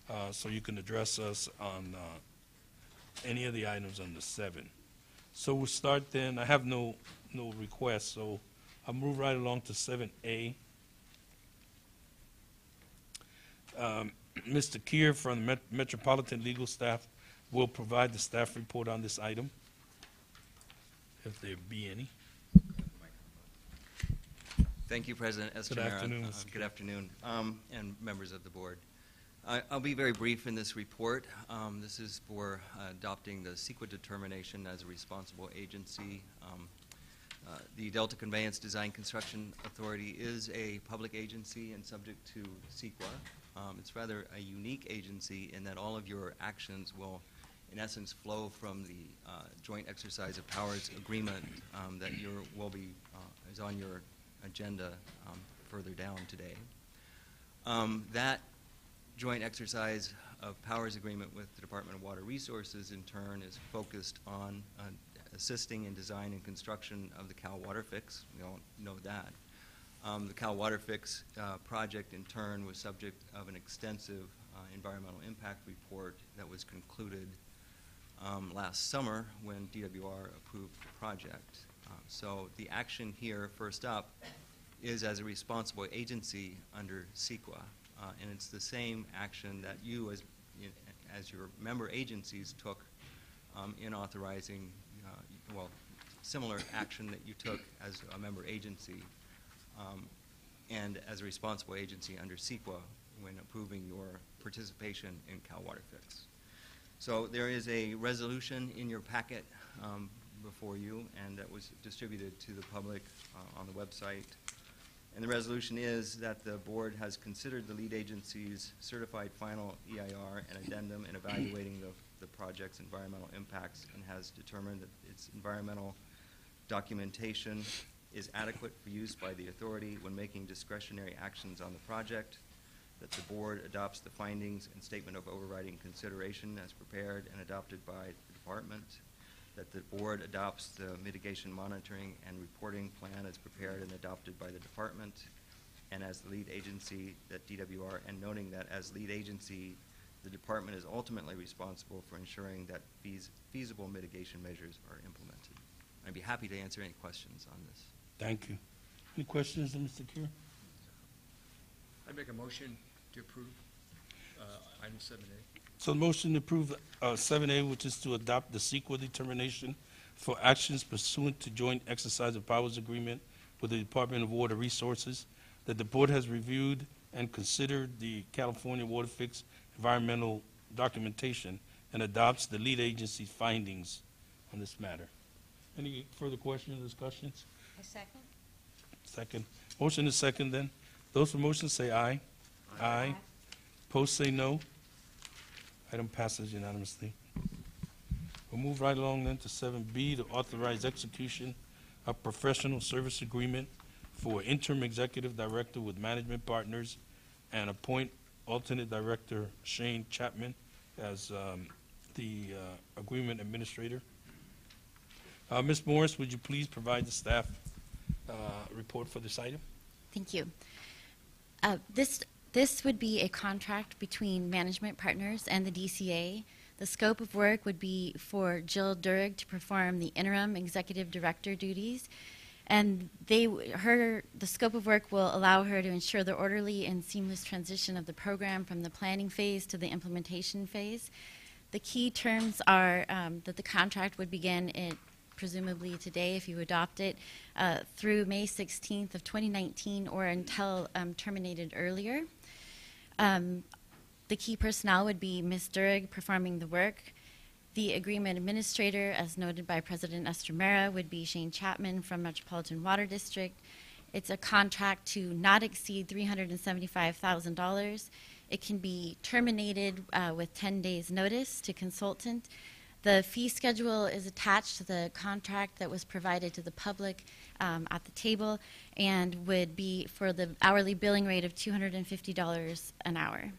uh, so you can address us on uh, any of the items under seven. So we'll start then. I have no, no requests, so I'll move right along to seven A. Um, Mr. Kear from the Met- Metropolitan Legal Staff will provide the staff report on this item, if there be any. Thank you, President Good afternoon, Uh, Mr. Good afternoon, um, and members of the board. I- I'll be very brief in this report. Um, This is for uh, adopting the CEQA determination as a responsible agency. Um, uh, The Delta Conveyance Design Construction Authority is a public agency and subject to CEQA. Um, It's rather a unique agency in that all of your actions will, in essence, flow from the uh, joint exercise of powers agreement um, that you're, will be, uh, is on your agenda um, further down today. Um, That joint exercise of powers agreement with the Department of Water Resources in turn is focused on uh, assisting in design and construction of the Cal Water Fix. We all know that. Um, The Cal Water Fix uh, project in turn was subject of an extensive uh, environmental impact report that was concluded um, last summer when DWR approved the project. Uh, So the action here, first up, is as a responsible agency under CEQA. Uh, And it's the same action that you, as, you- as your member agencies, took um, in authorizing, uh, well, similar action that you took as a member agency um, and as a responsible agency under CEQA when approving your participation in Cal Water Fix. So there is a resolution in your packet um, before you, and that was distributed to the public uh, on the website. And the resolution is that the board has considered the lead agency's certified final EIR and addendum in evaluating the, the project's environmental impacts and has determined that its environmental documentation is adequate for use by the authority when making discretionary actions on the project. that the board adopts the findings and statement of overriding consideration as prepared and adopted by the department, that the board adopts the mitigation monitoring and reporting plan as prepared and adopted by the department, and as the lead agency, that DWR, and noting that as lead agency, the department is ultimately responsible for ensuring that feas- feasible mitigation measures are implemented. I'd be happy to answer any questions on this. Thank you. Any questions, Mr. Kear? I make a motion to approve uh, item 7A. So the motion to approve uh, seven A, which is to adopt the CEQA determination for actions pursuant to joint exercise of powers agreement with the Department of Water Resources, that the board has reviewed and considered the California Water Fix environmental documentation and adopts the lead agency's findings on this matter. Any further questions or discussions? A second? Second. Motion is second then. Those for motion say aye. Aye. Opposed say no. Item passes unanimously. We'll move right along then to seven B, to authorize execution of professional service agreement for interim executive director with management partners and appoint alternate director Shane Chapman as um, the uh, agreement administrator. Uh, Ms. Morris, would you please provide the staff uh, report for this item? Thank you. Uh, This, this would be a contract between management partners and the DCA. The scope of work would be for Jill Duerig to perform the interim executive director duties. And they, her, the scope of work will allow her to ensure the orderly and seamless transition of the program from the planning phase to the implementation phase. The key terms are um, that the contract would begin in presumably today if you adopt it, uh, through May 16th of 2019 or until um, terminated earlier. Um, the key personnel would be Ms. Duerig performing the work. The agreement administrator, as noted by President Estremera, would be Shane Chapman from Metropolitan Water District. It's a contract to not exceed $375,000. It can be terminated uh, with 10 days' notice to consultant. The fee schedule is attached to the contract that was provided to the public um, at the table and would be for the hourly billing rate of $250 an hour.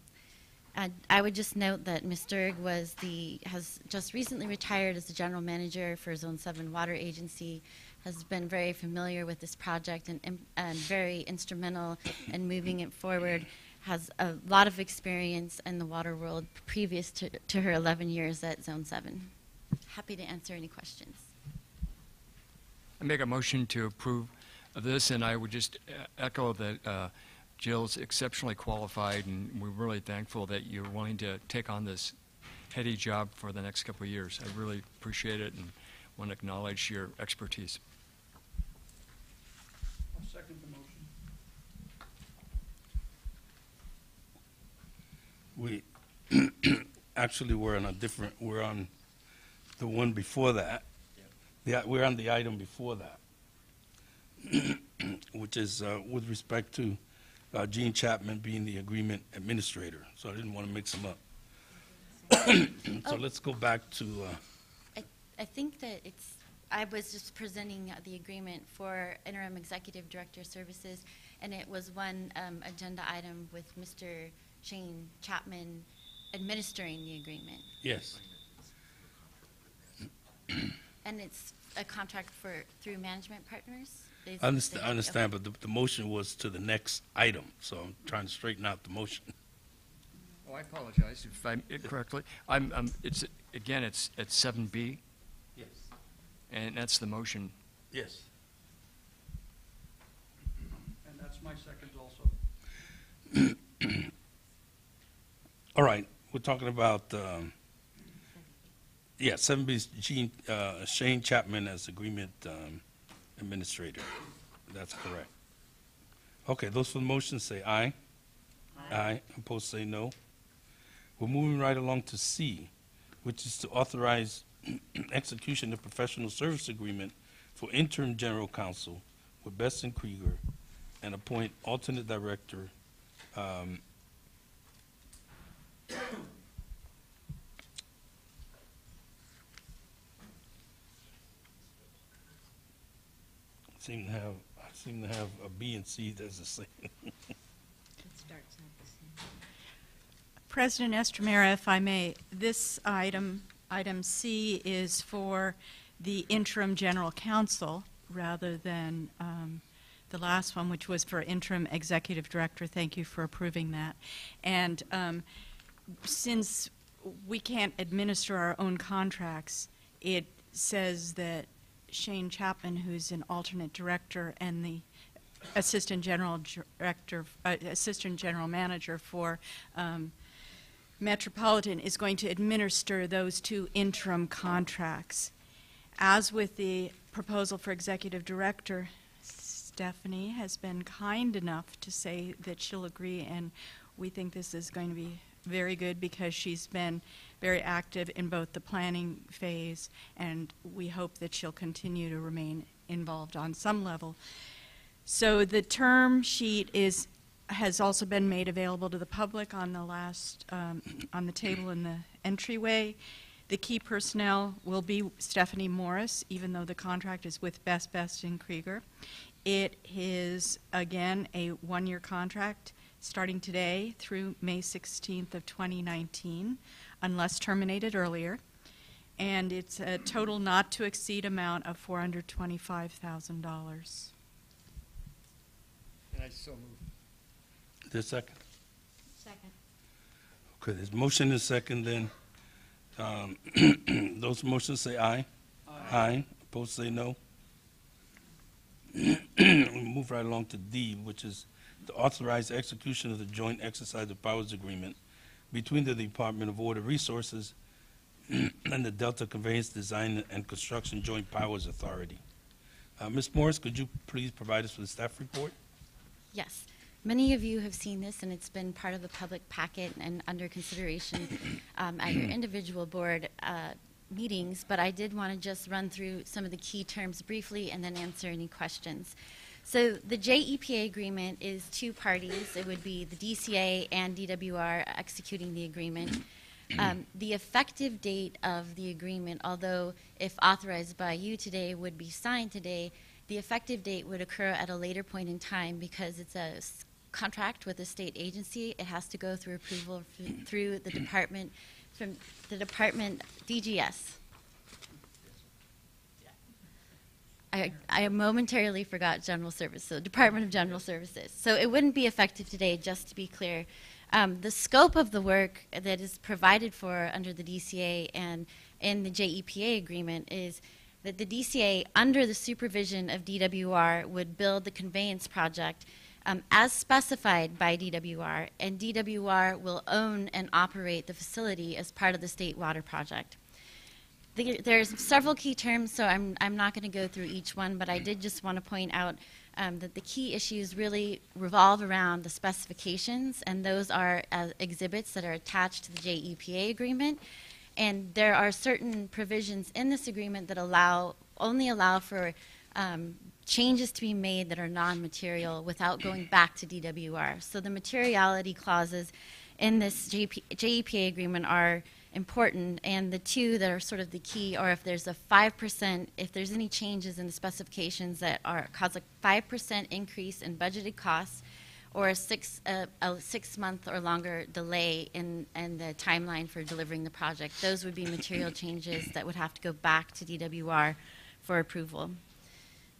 I would just note that Ms. Duerig was the, has just recently retired as the general manager for Zone 7 Water Agency, has been very familiar with this project and, im- and very instrumental in moving it forward, has a lot of experience in the water world previous to, to her 11 years at Zone 7. Happy to answer any questions. I make a motion to approve of this, and I would just uh, echo that uh, Jill's exceptionally qualified, and we're really thankful that you're willing to take on this heady job for the next couple of years. I really appreciate it and want to acknowledge your expertise. I'll second the motion. We, actually, we're on a different, we're on the one before that. Yeah, we're on the item before that, which is uh, with respect to uh, Gene Chapman being the agreement administrator. So I didn't want to mix them up. So Oh. let's go back to, uh, I, I think that it's, I was just presenting the agreement for interim executive director services, and it was one um, agenda item with Mr. Shane Chapman administering the agreement. yes. And it's a contract for, through management partners? Is- I understand, I okay. understand, but the, the motion was to the next item, so I'm trying to straighten out the motion. Oh, I apologize if I'm incorrectly. I'm, um, it's, again, it's, it's 7B, Yes. and that's the motion. Yes. And that's my second also. All right, we're talking about, um, yeah, seven B Gene, uh, Shane Chapman as agreement, um, administrator. That's correct. Okay, those for the motion say aye. Aye. Opposed say no. We're moving right along to C, which is to authorize execution of professional service agreement for interim general counsel with Besson Krieger and appoint alternate director, um, seem to have, I seem to have a B and C that's the same. President Estremera, if I may, this item, item C, is for the interim general counsel rather than um, the last one, which was for interim executive director. Thank you for approving that. And um, since we can't administer our own contracts, it says that Shane Chapman, who's an alternate director and the assistant general director, uh, assistant general manager for um, Metropolitan, is going to administer those two interim contracts. As with the proposal for executive director, Stephanie has been kind enough to say that she'll agree, and we think this is going to be very good because she's been very active in both the planning phase, and we hope that she'll continue to remain involved on some level. So the term sheet is has also been made available to the public on the last um, on the table in the entryway. The key personnel will be Stephanie Morris, even though the contract is with Best Best & Krieger. It is again a one-year contract starting today through May 16th of 2019, unless terminated earlier. And it's a total not to exceed amount of $425,000. And I so move. Is there a second? Second. Okay, there's motion and second, then, um, those motions say aye. Aye. Opposed, say no. We move right along to D, which is to authorize execution of the joint exercise of powers agreement between the Department of Water Resources and the Delta Conveyance Design and Construction Joint Powers Authority. Uh, Ms. Morris, could you please provide us with a staff report? Yes. Many of you have seen this, and it's been part of the public packet and under consideration um, at your individual board uh, meetings, but I did want to just run through some of the key terms briefly and then answer any questions. So the JEPA agreement is two parties. It would be the DCA and DWR executing the agreement. Um, the effective date of the agreement, although if authorized by you today, would be signed today, the effective date would occur at a later point in time because it's a contract with a state agency. It has to go through approval through the department, from the department, DGS. I, I momentarily forgot General Service, so Department of General Services. So it wouldn't be effective today, just to be clear. Um, the scope of the work that is provided for under the DCA and in the JEPA agreement is that the DCA, under the supervision of DWR, would build the conveyance project um, as specified by DWR, and DWR will own and operate the facility as part of the state water project. The- There's several key terms, so I'm, I'm not going to go through each one, but I did just want to point out um, that the key issues really revolve around the specifications, and those are uh, exhibits that are attached to the JEPA agreement. And there are certain provisions in this agreement that allow, only allow for um, changes to be made that are non-material without going back to DWR. So the materiality clauses in this JP, JEPA agreement are important, and the two that are sort of the key are if there's a 5%, if there's any changes in the specifications that are cause a 5% increase in budgeted costs, or a six uh, a six month or longer delay in in the timeline for delivering the project. Those would be material changes that would have to go back to DWR for approval.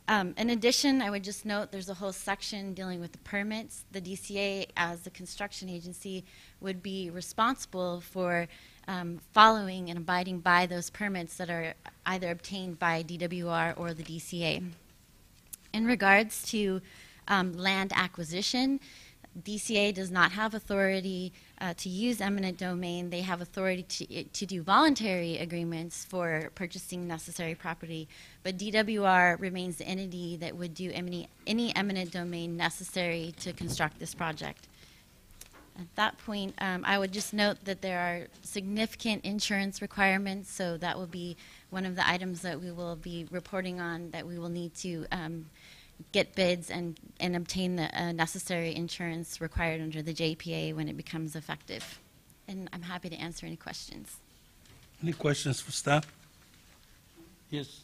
Um, in addition, I would just note there's a whole section dealing with the permits. The DCA, as the construction agency, would be responsible for um, following and abiding by those permits that are either obtained by DWR or the DCA. In regards to um, land acquisition, DCA does not have authority uh, to use eminent domain. They have authority to, to do voluntary agreements for purchasing necessary property, but DWR remains the entity that would do any, any eminent domain necessary to construct this project. At that point, um, I would just note that there are significant insurance requirements, so that will be one of the items that we will be reporting on that we will need to um, get bids and, and obtain the uh, necessary insurance required under the JPA when it becomes effective. And I'm happy to answer any questions. Any questions for staff? Yes.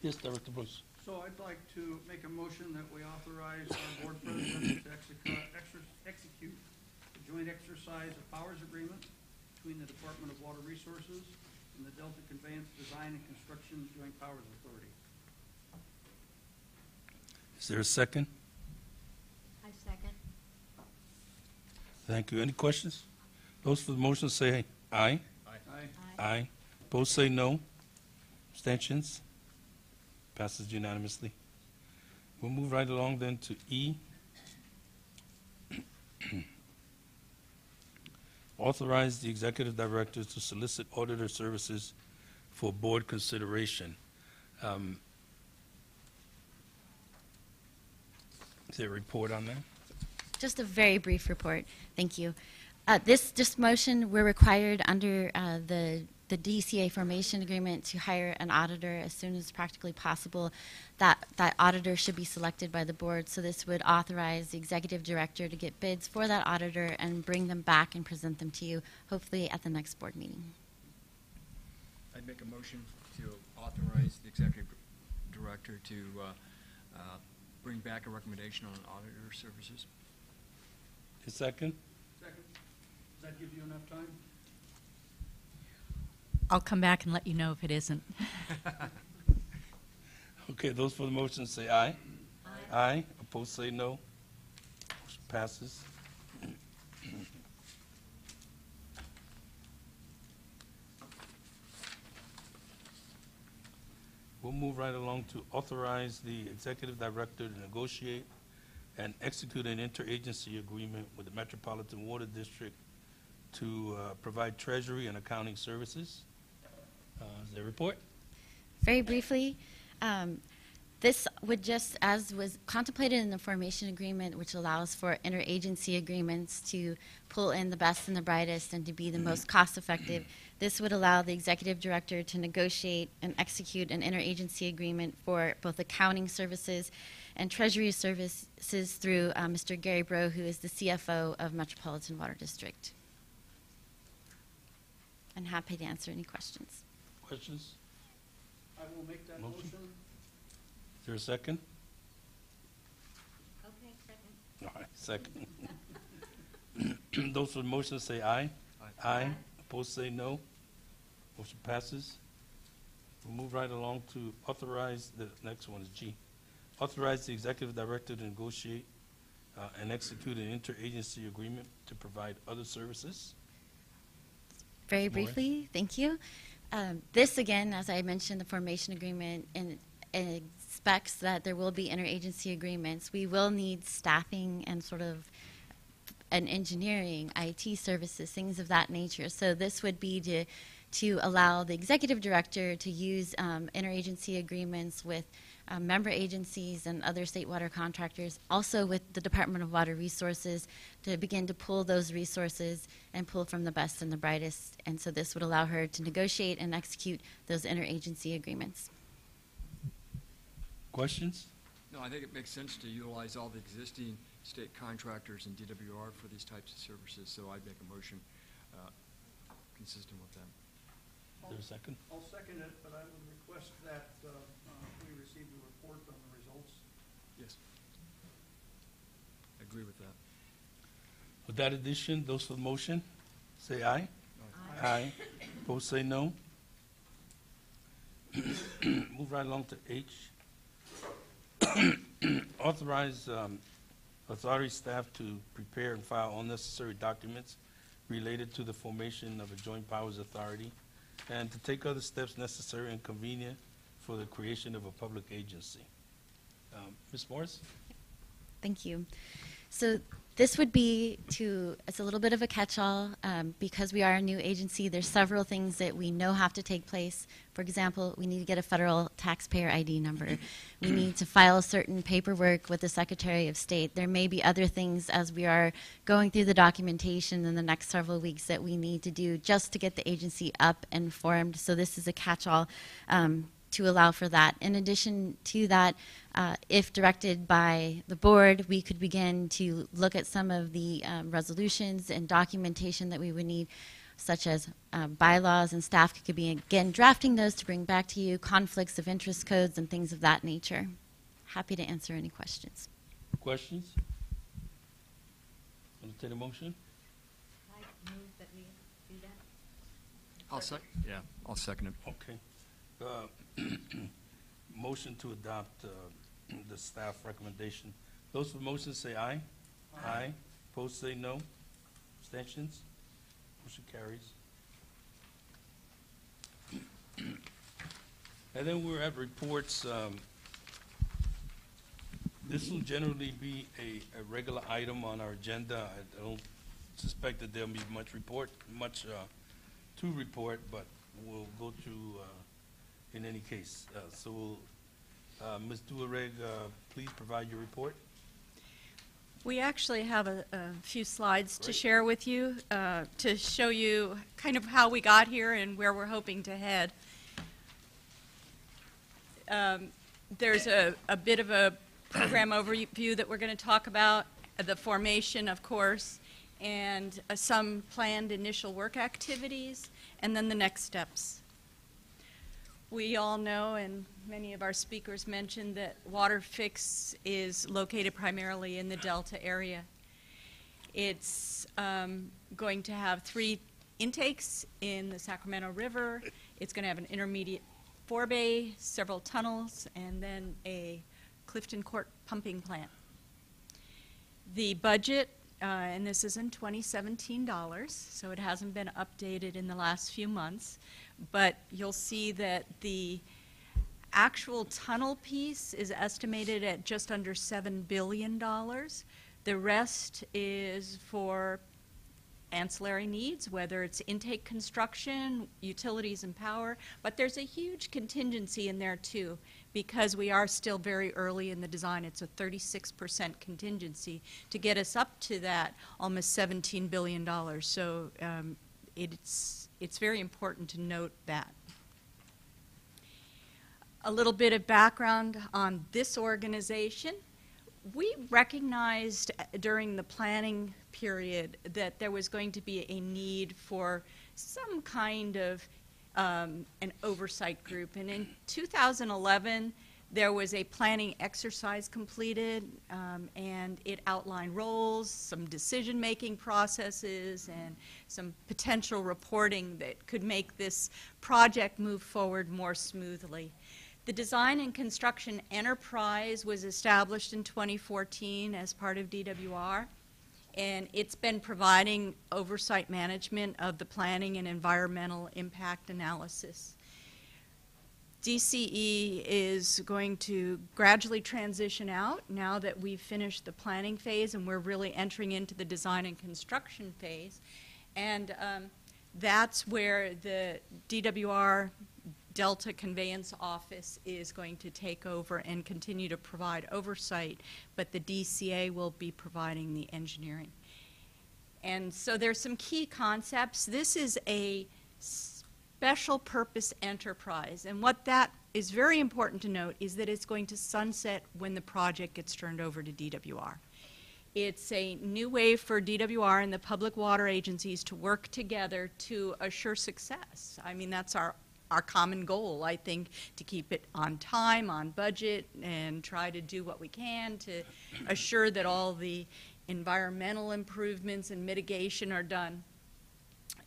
Yes, Director Bruce. So I'd like to make a motion that we authorize our board president to execute, execute a joint exercise of powers agreement between the Department of Water Resources and the Delta Conveyance Design and Construction Joint Powers Authority. Is there a second? I second. Thank you. Any questions? Those for the motion say aye. Aye. Aye. Opposed say no. Abstentions? Passes unanimously. We'll move right along then to E. Authorize the executive director to solicit auditor services for board consideration. Um, Is there a report on that? Just a very brief report. Thank you. Uh, This, this motion, we're required under uh, the, the DCA formation agreement to hire an auditor as soon as practically possible. That, that auditor should be selected by the board, so this would authorize the executive director to get bids for that auditor and bring them back and present them to you, hopefully at the next board meeting. I'd make a motion to authorize the executive director to uh, uh, bring back a recommendation on auditor services. A second? Second. Does that give you enough time? I'll come back and let you know if it isn't. Okay, those for the motion say aye. Aye. Opposed say no. Motion passes. We'll move right along to authorize the executive director to negotiate and execute an interagency agreement with the Metropolitan Water District to uh, provide treasury and accounting services. Uh, Is report? Very briefly, um, this would just, as was contemplated in the formation agreement, which allows for interagency agreements to pull in the best and the brightest and to be the most cost-effective, this would allow the executive director to negotiate and execute an interagency agreement for both accounting services and treasury services through uh, Mr. Gary Breaux, who is the CFO of Metropolitan Water District. I'm happy to answer any questions. Questions? I will make that Motion. motion. Is there a second? Okay, second. All right, second. Those for the motion say aye. Aye. Opposed say no. Motion passes. We'll move right along to authorize, the next one is G. Authorize the executive director to negotiate uh, and execute an interagency agreement to provide other services. Very Morris? briefly, thank you. Um, This, again, as I mentioned, the formation agreement and expects that there will be interagency agreements. We will need staffing and sort of an engineering, IT services, things of that nature. So this would be to to allow the executive director to use um, interagency agreements with um, member agencies and other state water contractors, also with the Department of Water Resources, to begin to pull those resources and pull from the best and the brightest. And so this would allow her to negotiate and execute those interagency agreements. Questions? No, I think it makes sense to utilize all the existing state contractors and DWR for these types of services, so I'd make a motion uh, consistent with that. Is there a second? I'll second it, but I would request that uh, uh, we receive a report on the results. Yes. I agree with that. With that addition, those for the motion, say aye. Aye. Opposed, say no. Move right along to H. Authorize um, authority staff to prepare and file all necessary documents related to the formation of a joint powers authority and to take other steps necessary and convenient for the creation of a public agency. Um, Ms. Morris? Thank you. So this would be to, it's a little bit of a catch-all. Um, because we are a new agency, there's several things that we know have to take place. For example, we need to get a federal taxpayer ID number. We need to file certain paperwork with the Secretary of State. There may be other things as we are going through the documentation in the next several weeks that we need to do just to get the agency up and formed. So this is a catch-all um, to allow for that. In addition to that, uh, if directed by the board, we could begin to look at some of the um, resolutions and documentation that we would need such as uh, bylaws, and staff could be, again, drafting those to bring back to you, conflicts of interest codes and things of that nature. Happy to answer any questions. Questions? Entertain a motion? I'll sec, yeah, I'll second it. Okay. Uh, Motion to adopt uh, the staff recommendation. Those for motion say aye. Aye. Opposed say no. Abstentions? Motion carries. And then we're at reports. um, This will generally be a, a regular item on our agenda. I don't suspect that there'll be much report, much uh, to report, but we'll go through uh, in any case. Uh, So, we'll, uh, Ms. Duerig, uh, please provide your report. We actually have a, a few slides to Great. share with you uh, to show you kind of how we got here and where we're hoping to head. Um, There's a, a bit of a program overview that we're going to talk about, the formation, of course, and uh, some planned initial work activities, and then the next steps. We all know, and many of our speakers mentioned, that WaterFix is located primarily in the Delta area. It's um, going to have three intakes in the Sacramento River. It's going to have an intermediate forebay, several tunnels, and then a Clifton Court pumping plant. The budget, uh, and this is in 2017 dollars, so it hasn't been updated in the last few months, but you'll see that the actual tunnel piece is estimated at just under $7 billion. The rest is for ancillary needs, whether it's intake construction, utilities and power, but there's a huge contingency in there too, because we are still very early in the design. It's a 36% contingency to get us up to that almost $17 billion. So um, it's, it's very important to note that. A little bit of background on this organization. We recognized uh, during the planning period that there was going to be a need for some kind of um, an oversight group. And in 2011, there was a planning exercise completed, um, and it outlined roles, some decision-making processes, and some potential reporting that could make this project move forward more smoothly. The Design and Construction Enterprise was established in 2014 as part of DWR, and it's been providing oversight management of the planning and environmental impact analysis. DCE is going to gradually transition out now that we've finished the planning phase and we're really entering into the design and construction phase. And um, that's where the DWR Delta Conveyance Office is going to take over and continue to provide oversight, but the DCA will be providing the engineering. And so there's some key concepts. This is a special purpose enterprise, and what that is very important to note is that it's going to sunset when the project gets turned over to DWR. It's a new way for DWR and the public water agencies to work together to assure success. I mean, that's our our common goal, I think, to keep it on time, on budget, and try to do what we can to assure that all the environmental improvements and mitigation are done.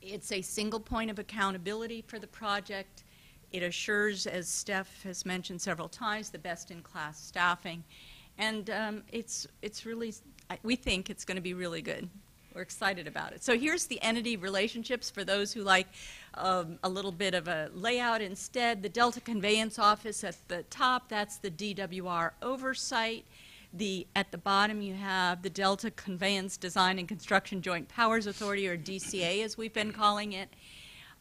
It's a single point of accountability for the project. It assures, as Steph has mentioned several times, the best-in-class staffing. And um, it's, it's really, we think it's going to be really good. We're excited about it. So here's the entity relationships for those who like um, a little bit of a layout instead. The Delta Conveyance Office at the top, that's the DWR oversight. The, at the bottom, you have the Delta Conveyance Design and Construction Joint Powers Authority, or DCA as we've been calling it.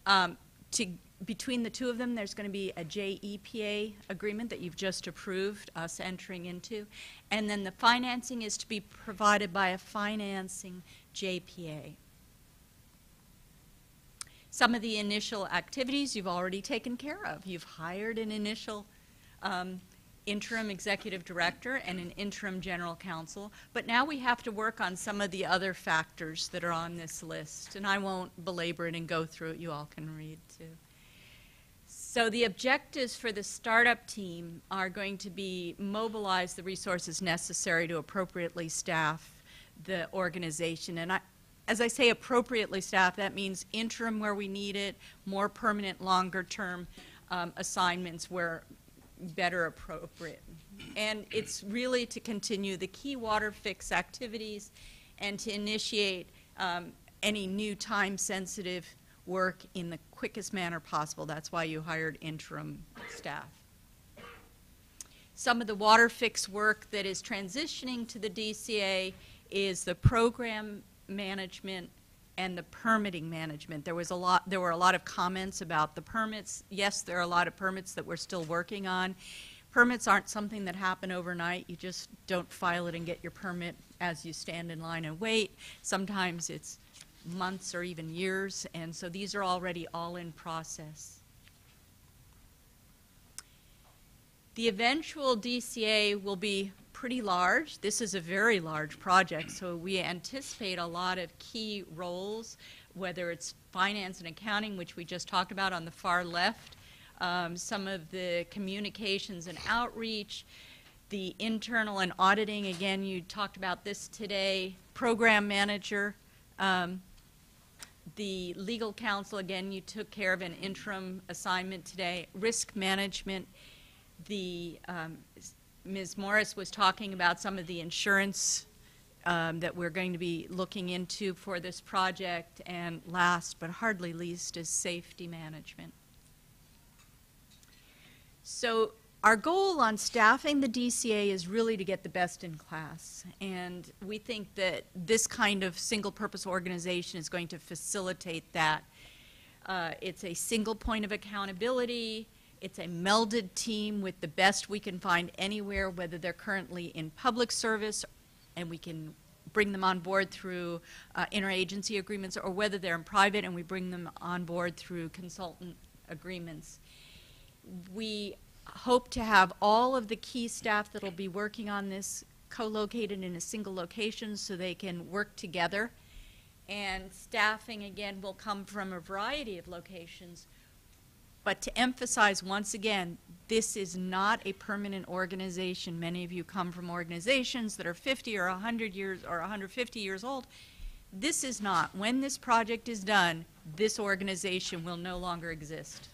Um, to, between the two of them, there's going to be a JEPA agreement that you've just approved us entering into. And then the financing is to be provided by a financing JPA. Some of the initial activities you've already taken care of. You've hired an initial um, interim executive director and an interim general counsel, but now we have to work on some of the other factors that are on this list, and I won't belabor it and go through it, you all can read too. So the objectives for the startup team are going to be mobilize the resources necessary to appropriately staff the organization. And I, as I say appropriately staff, that means interim where we need it, more permanent, longer term um, assignments where better appropriate. And it's really to continue the key water fix activities and to initiate um, any new time sensitive work in the quickest manner possible. That's why you hired interim staff. Some of the water fix work that is transitioning to the DCA is the program management and the permitting management. There was a lot there were a lot of comments about the permits. Yes, there are a lot of permits that we're still working on. Permits aren't something that happen overnight. You just don't file it and get your permit as you stand in line and wait. Sometimes it's months or even years, and so these are already all in process. The eventual DCA will be pretty large. This is a very large project, so we anticipate a lot of key roles, whether it's finance and accounting, which we just talked about on the far left, um, some of the communications and outreach, the internal and auditing, again, you talked about this today, program manager, um, the legal counsel, again, you took care of an interim assignment today, risk management, the um, Ms. Morris was talking about some of the insurance um, that we're going to be looking into for this project, and last but hardly least is safety management. So our goal on staffing the DCA is really to get the best in class, and we think that this kind of single-purpose organization is going to facilitate that. Uh, it's a single point of accountability. It's a melded team with the best we can find anywhere, whether they're currently in public service and we can bring them on board through uh, interagency agreements, or whether they're in private and we bring them on board through consultant agreements. We hope to have all of the key staff that will be working on this co-located in a single location so they can work together. And staffing, again, will come from a variety of locations but to emphasize once again, this is not a permanent organization. Many of you come from organizations that are 50 or 100 years or 150 years old. This is not. When this project is done, this organization will no longer exist.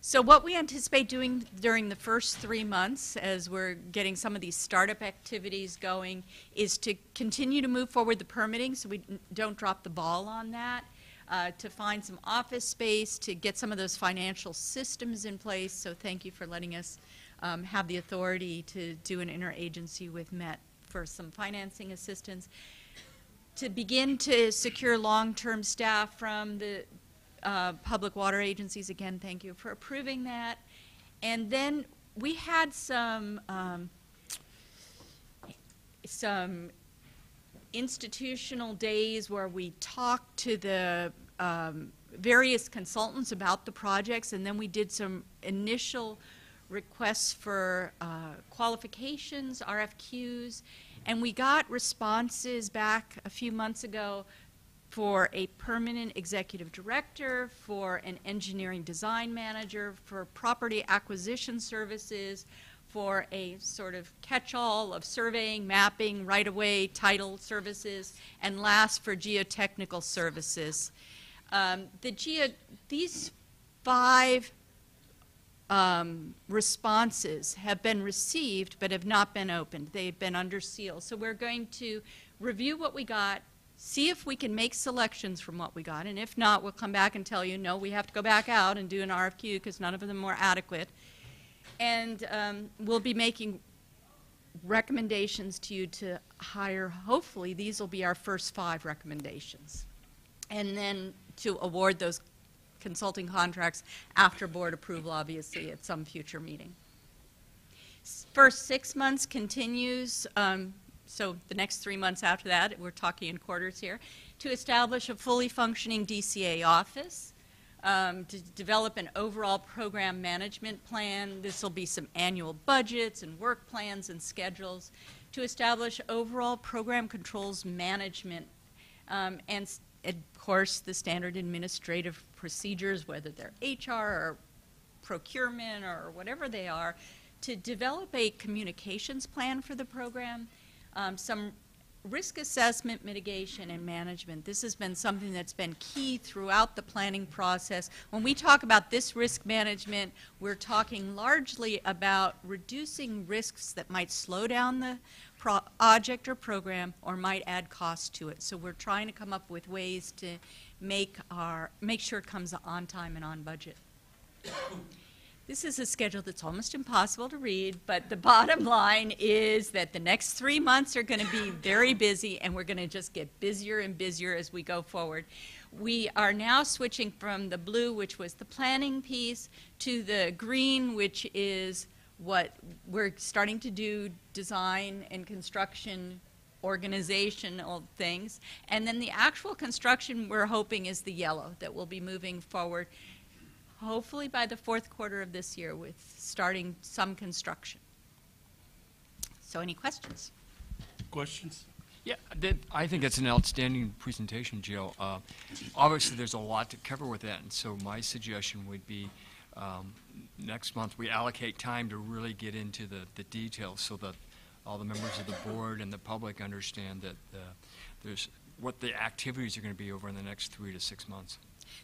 So what we anticipate doing during the first three months as we're getting some of these startup activities going is to continue to move forward the permitting so we don't drop the ball on that uh, to find some office space, to get some of those financial systems in place. So thank you for letting us um, have the authority to do an interagency with MET for some financing assistance. To begin to secure long-term staff from the uh, public water agencies, again, thank you for approving that. And then we had some um, some institutional days where we talked to the um, various consultants about the projects, and then we did some initial requests for uh, qualifications, RFQs, and we got responses back a few months ago for a permanent executive director, for an engineering design manager, for property acquisition services, for a sort of catch-all of surveying, mapping, right-of-way, title services, and last for geotechnical services. Um, the geo, these five um, responses have been received but have not been opened. They've been under seal. So we're going to review what we got, see if we can make selections from what we got, and if not, we'll come back and tell you, no, we have to go back out and do an RFQ because none of them are adequate. And um, we'll be making recommendations to you to hire, hopefully, these will be our first five recommendations. And then to award those consulting contracts after board approval, obviously, at some future meeting. First six months continues, um, so the next three months after that, we're talking in quarters here, to establish a fully functioning DCA office. Um, to develop an overall program management plan. This will be some annual budgets and work plans and schedules to establish overall program controls management um, and, of course, the standard administrative procedures, whether they're HR or procurement or whatever they are, to develop a communications plan for the program, um, some risk assessment, mitigation, and management. This has been something that's been key throughout the planning process. When we talk about this risk management, we're talking largely about reducing risks that might slow down the pro- project or program or might add cost to it. So we're trying to come up with ways to make our make sure it comes on time and on budget. This is a schedule that's almost impossible to read, but the bottom line is that the next three months are going to be very busy, and we're going to just get busier and busier as we go forward. We are now switching from the blue, which was the planning piece, to the green, which is what we're starting to do design and construction organizational things. And then the actual construction we're hoping is the yellow that will be moving forward hopefully by the fourth quarter of this year with starting some construction. So any questions? Questions? Yeah, that, I think that's an outstanding presentation, Jill. Uh, obviously, there's a lot to cover with that, and so my suggestion would be um, next month we allocate time to really get into the, the details so that all the members of the board and the public understand that uh, there's what the activities are going to be over in the next three to six months.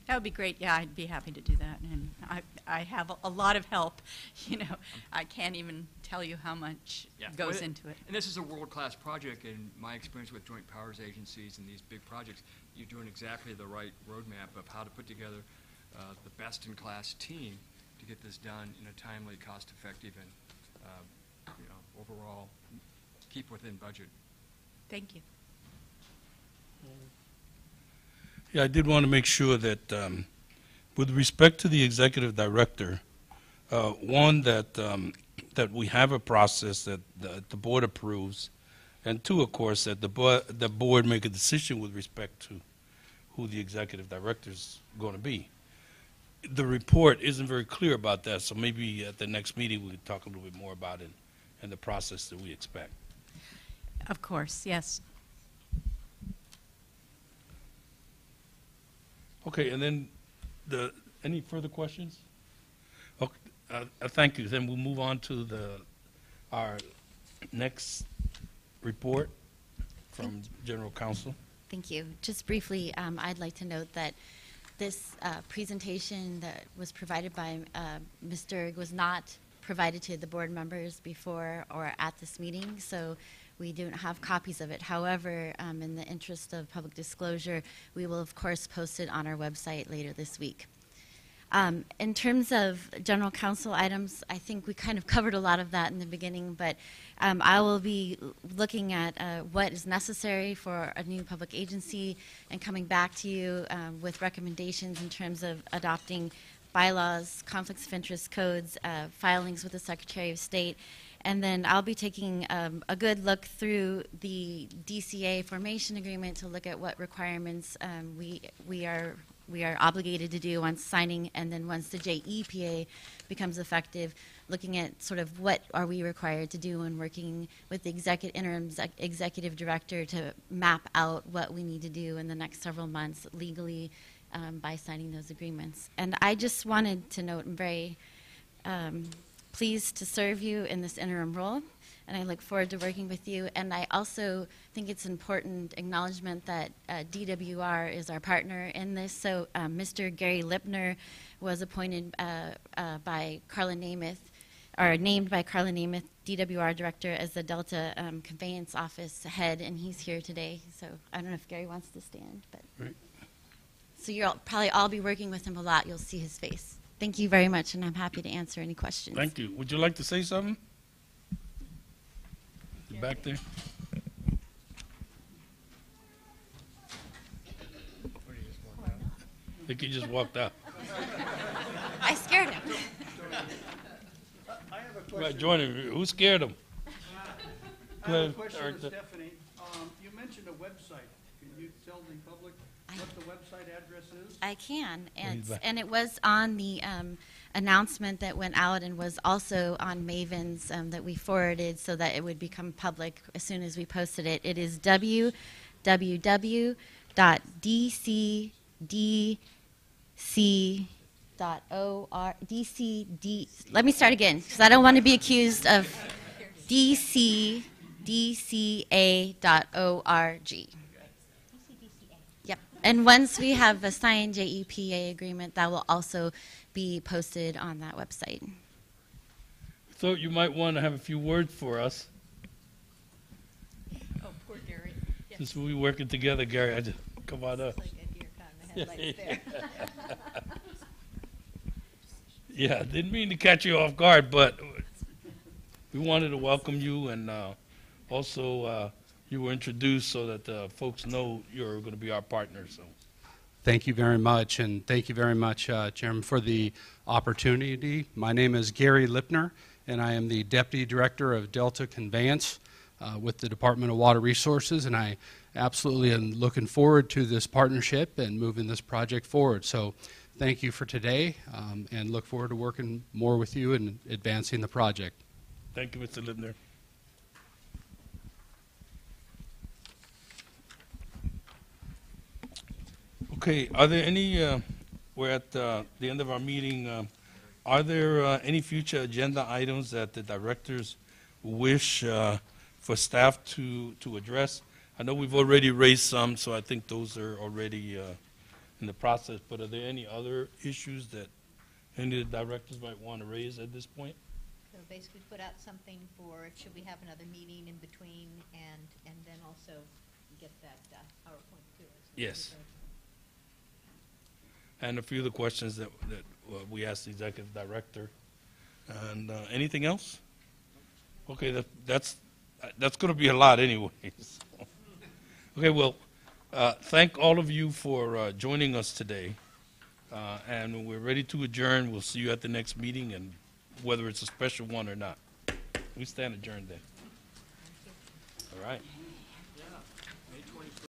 That would be great. Yeah, I'd be happy to do that. And I, I have a, a lot of help. You know, I can't even tell you how much goes Well, into it. And this is a world-class project, and my experience with joint powers agencies and these big projects, you're doing exactly the right roadmap of how to put together uh, the best-in-class team to get this done in a timely, cost-effective, and, uh, you know, overall, keep within budget. Thank you. Yeah, I did want to make sure that, um, with respect to the executive director, uh, one, that, um, that we have a process that the, the board approves, and two, of course, that the, bo- the board make a decision with respect to who the executive director is going to be. The report isn't very clear about that, so maybe at the next meeting, we can talk a little bit more about it and the process that we expect. Of course, yes. Okay, and then the, any further questions? Okay, uh, uh, thank you. Then we'll move on to the, our next report from General Counsel. Thank you. Just briefly, um, I'd like to note that this uh, presentation that was provided by uh, Mr. was not provided to the board members before or at this meeting, so we don't have copies of it. However, um, in the interest of public disclosure, we will of course post it on our website later this week. Um, in terms of general counsel items, I think we kind of covered a lot of that in the beginning, but um, I will be looking at uh, what is necessary for a new public agency and coming back to you um, with recommendations in terms of adopting bylaws, conflicts of interest codes, uh, filings with the Secretary of State, and then I'll be taking um, a good look through the DCA formation agreement to look at what requirements um, we we are we are obligated to do once signing, and then once the JEPA becomes effective, looking at sort of what are we required to do when working with the executive interim exec- executive director to map out what we need to do in the next several months legally um, by signing those agreements. And I just wanted to note, I'm very um, pleased to serve you in this interim role, and I look forward to working with you. And I also think it's important acknowledgement that uh, DWR is our partner in this. So um, Mr. Gary Lippner was appointed uh, uh, by Karla Nemeth, or named by Karla Nemeth, DWR director, as the Delta um, Conveyance Office head, and he's here today. So I don't know if Gary wants to stand, but. Right. So you'll probably all be working with him a lot. You'll see his face. Thank you very much, and I'm happy to answer any questions. Thank you. Would you like to say something? You Back there? I think he just walked out. I scared him. I have a Right, question. join him. Who scared him? I have a question Eric. for Stephanie. Um, You mentioned a website. Can you tell the public? What the website address is? I can, and, back. and it was on the um, announcement that went out and was also on Maven's um, that we forwarded so that it would become public as soon as we posted it. It is www.dcdc.or, dcd, let me start again, because I don't want to be accused of dcdca.org. Yep. And once we have a signed JEPA agreement, that will also be posted on that website. So you might want to have a few words for us. Oh, poor Gary. Since we working together, Gary, I just, come on up. Yeah, didn't mean to catch you off guard, but we wanted to welcome you and uh, also uh, you were introduced so that uh, folks know you're going to be our partner, so. Thank you very much, and thank you very much, uh, Chairman, for the opportunity. My name is Gary Lippner, and I am the Deputy Director of Delta Conveyance uh, with the Department of Water Resources, and I absolutely am looking forward to this partnership and moving this project forward. So thank you for today, um, and look forward to working more with you and advancing the project. Thank you, Mr. Lippner. Okay, are there any, uh, we're at uh, the end of our meeting, uh, are there uh, any future agenda items that the directors wish uh, for staff to, to address? I know we've already raised some, so I think those are already uh, in the process, but are there any other issues that any of the directors might want to raise at this point? So basically put out something for, should we have another meeting in between, and, and then also get that uh, PowerPoint to us. Yes. And a few of the questions that, that uh, we asked the executive director. And uh, anything else? Okay, that, that's, uh, that's going to be a lot anyways. Okay, well, uh, thank all of you for uh, joining us today. Uh, And we're ready to adjourn. We'll see you at the next meeting, and whether it's a special one or not. We stand adjourned then. All right.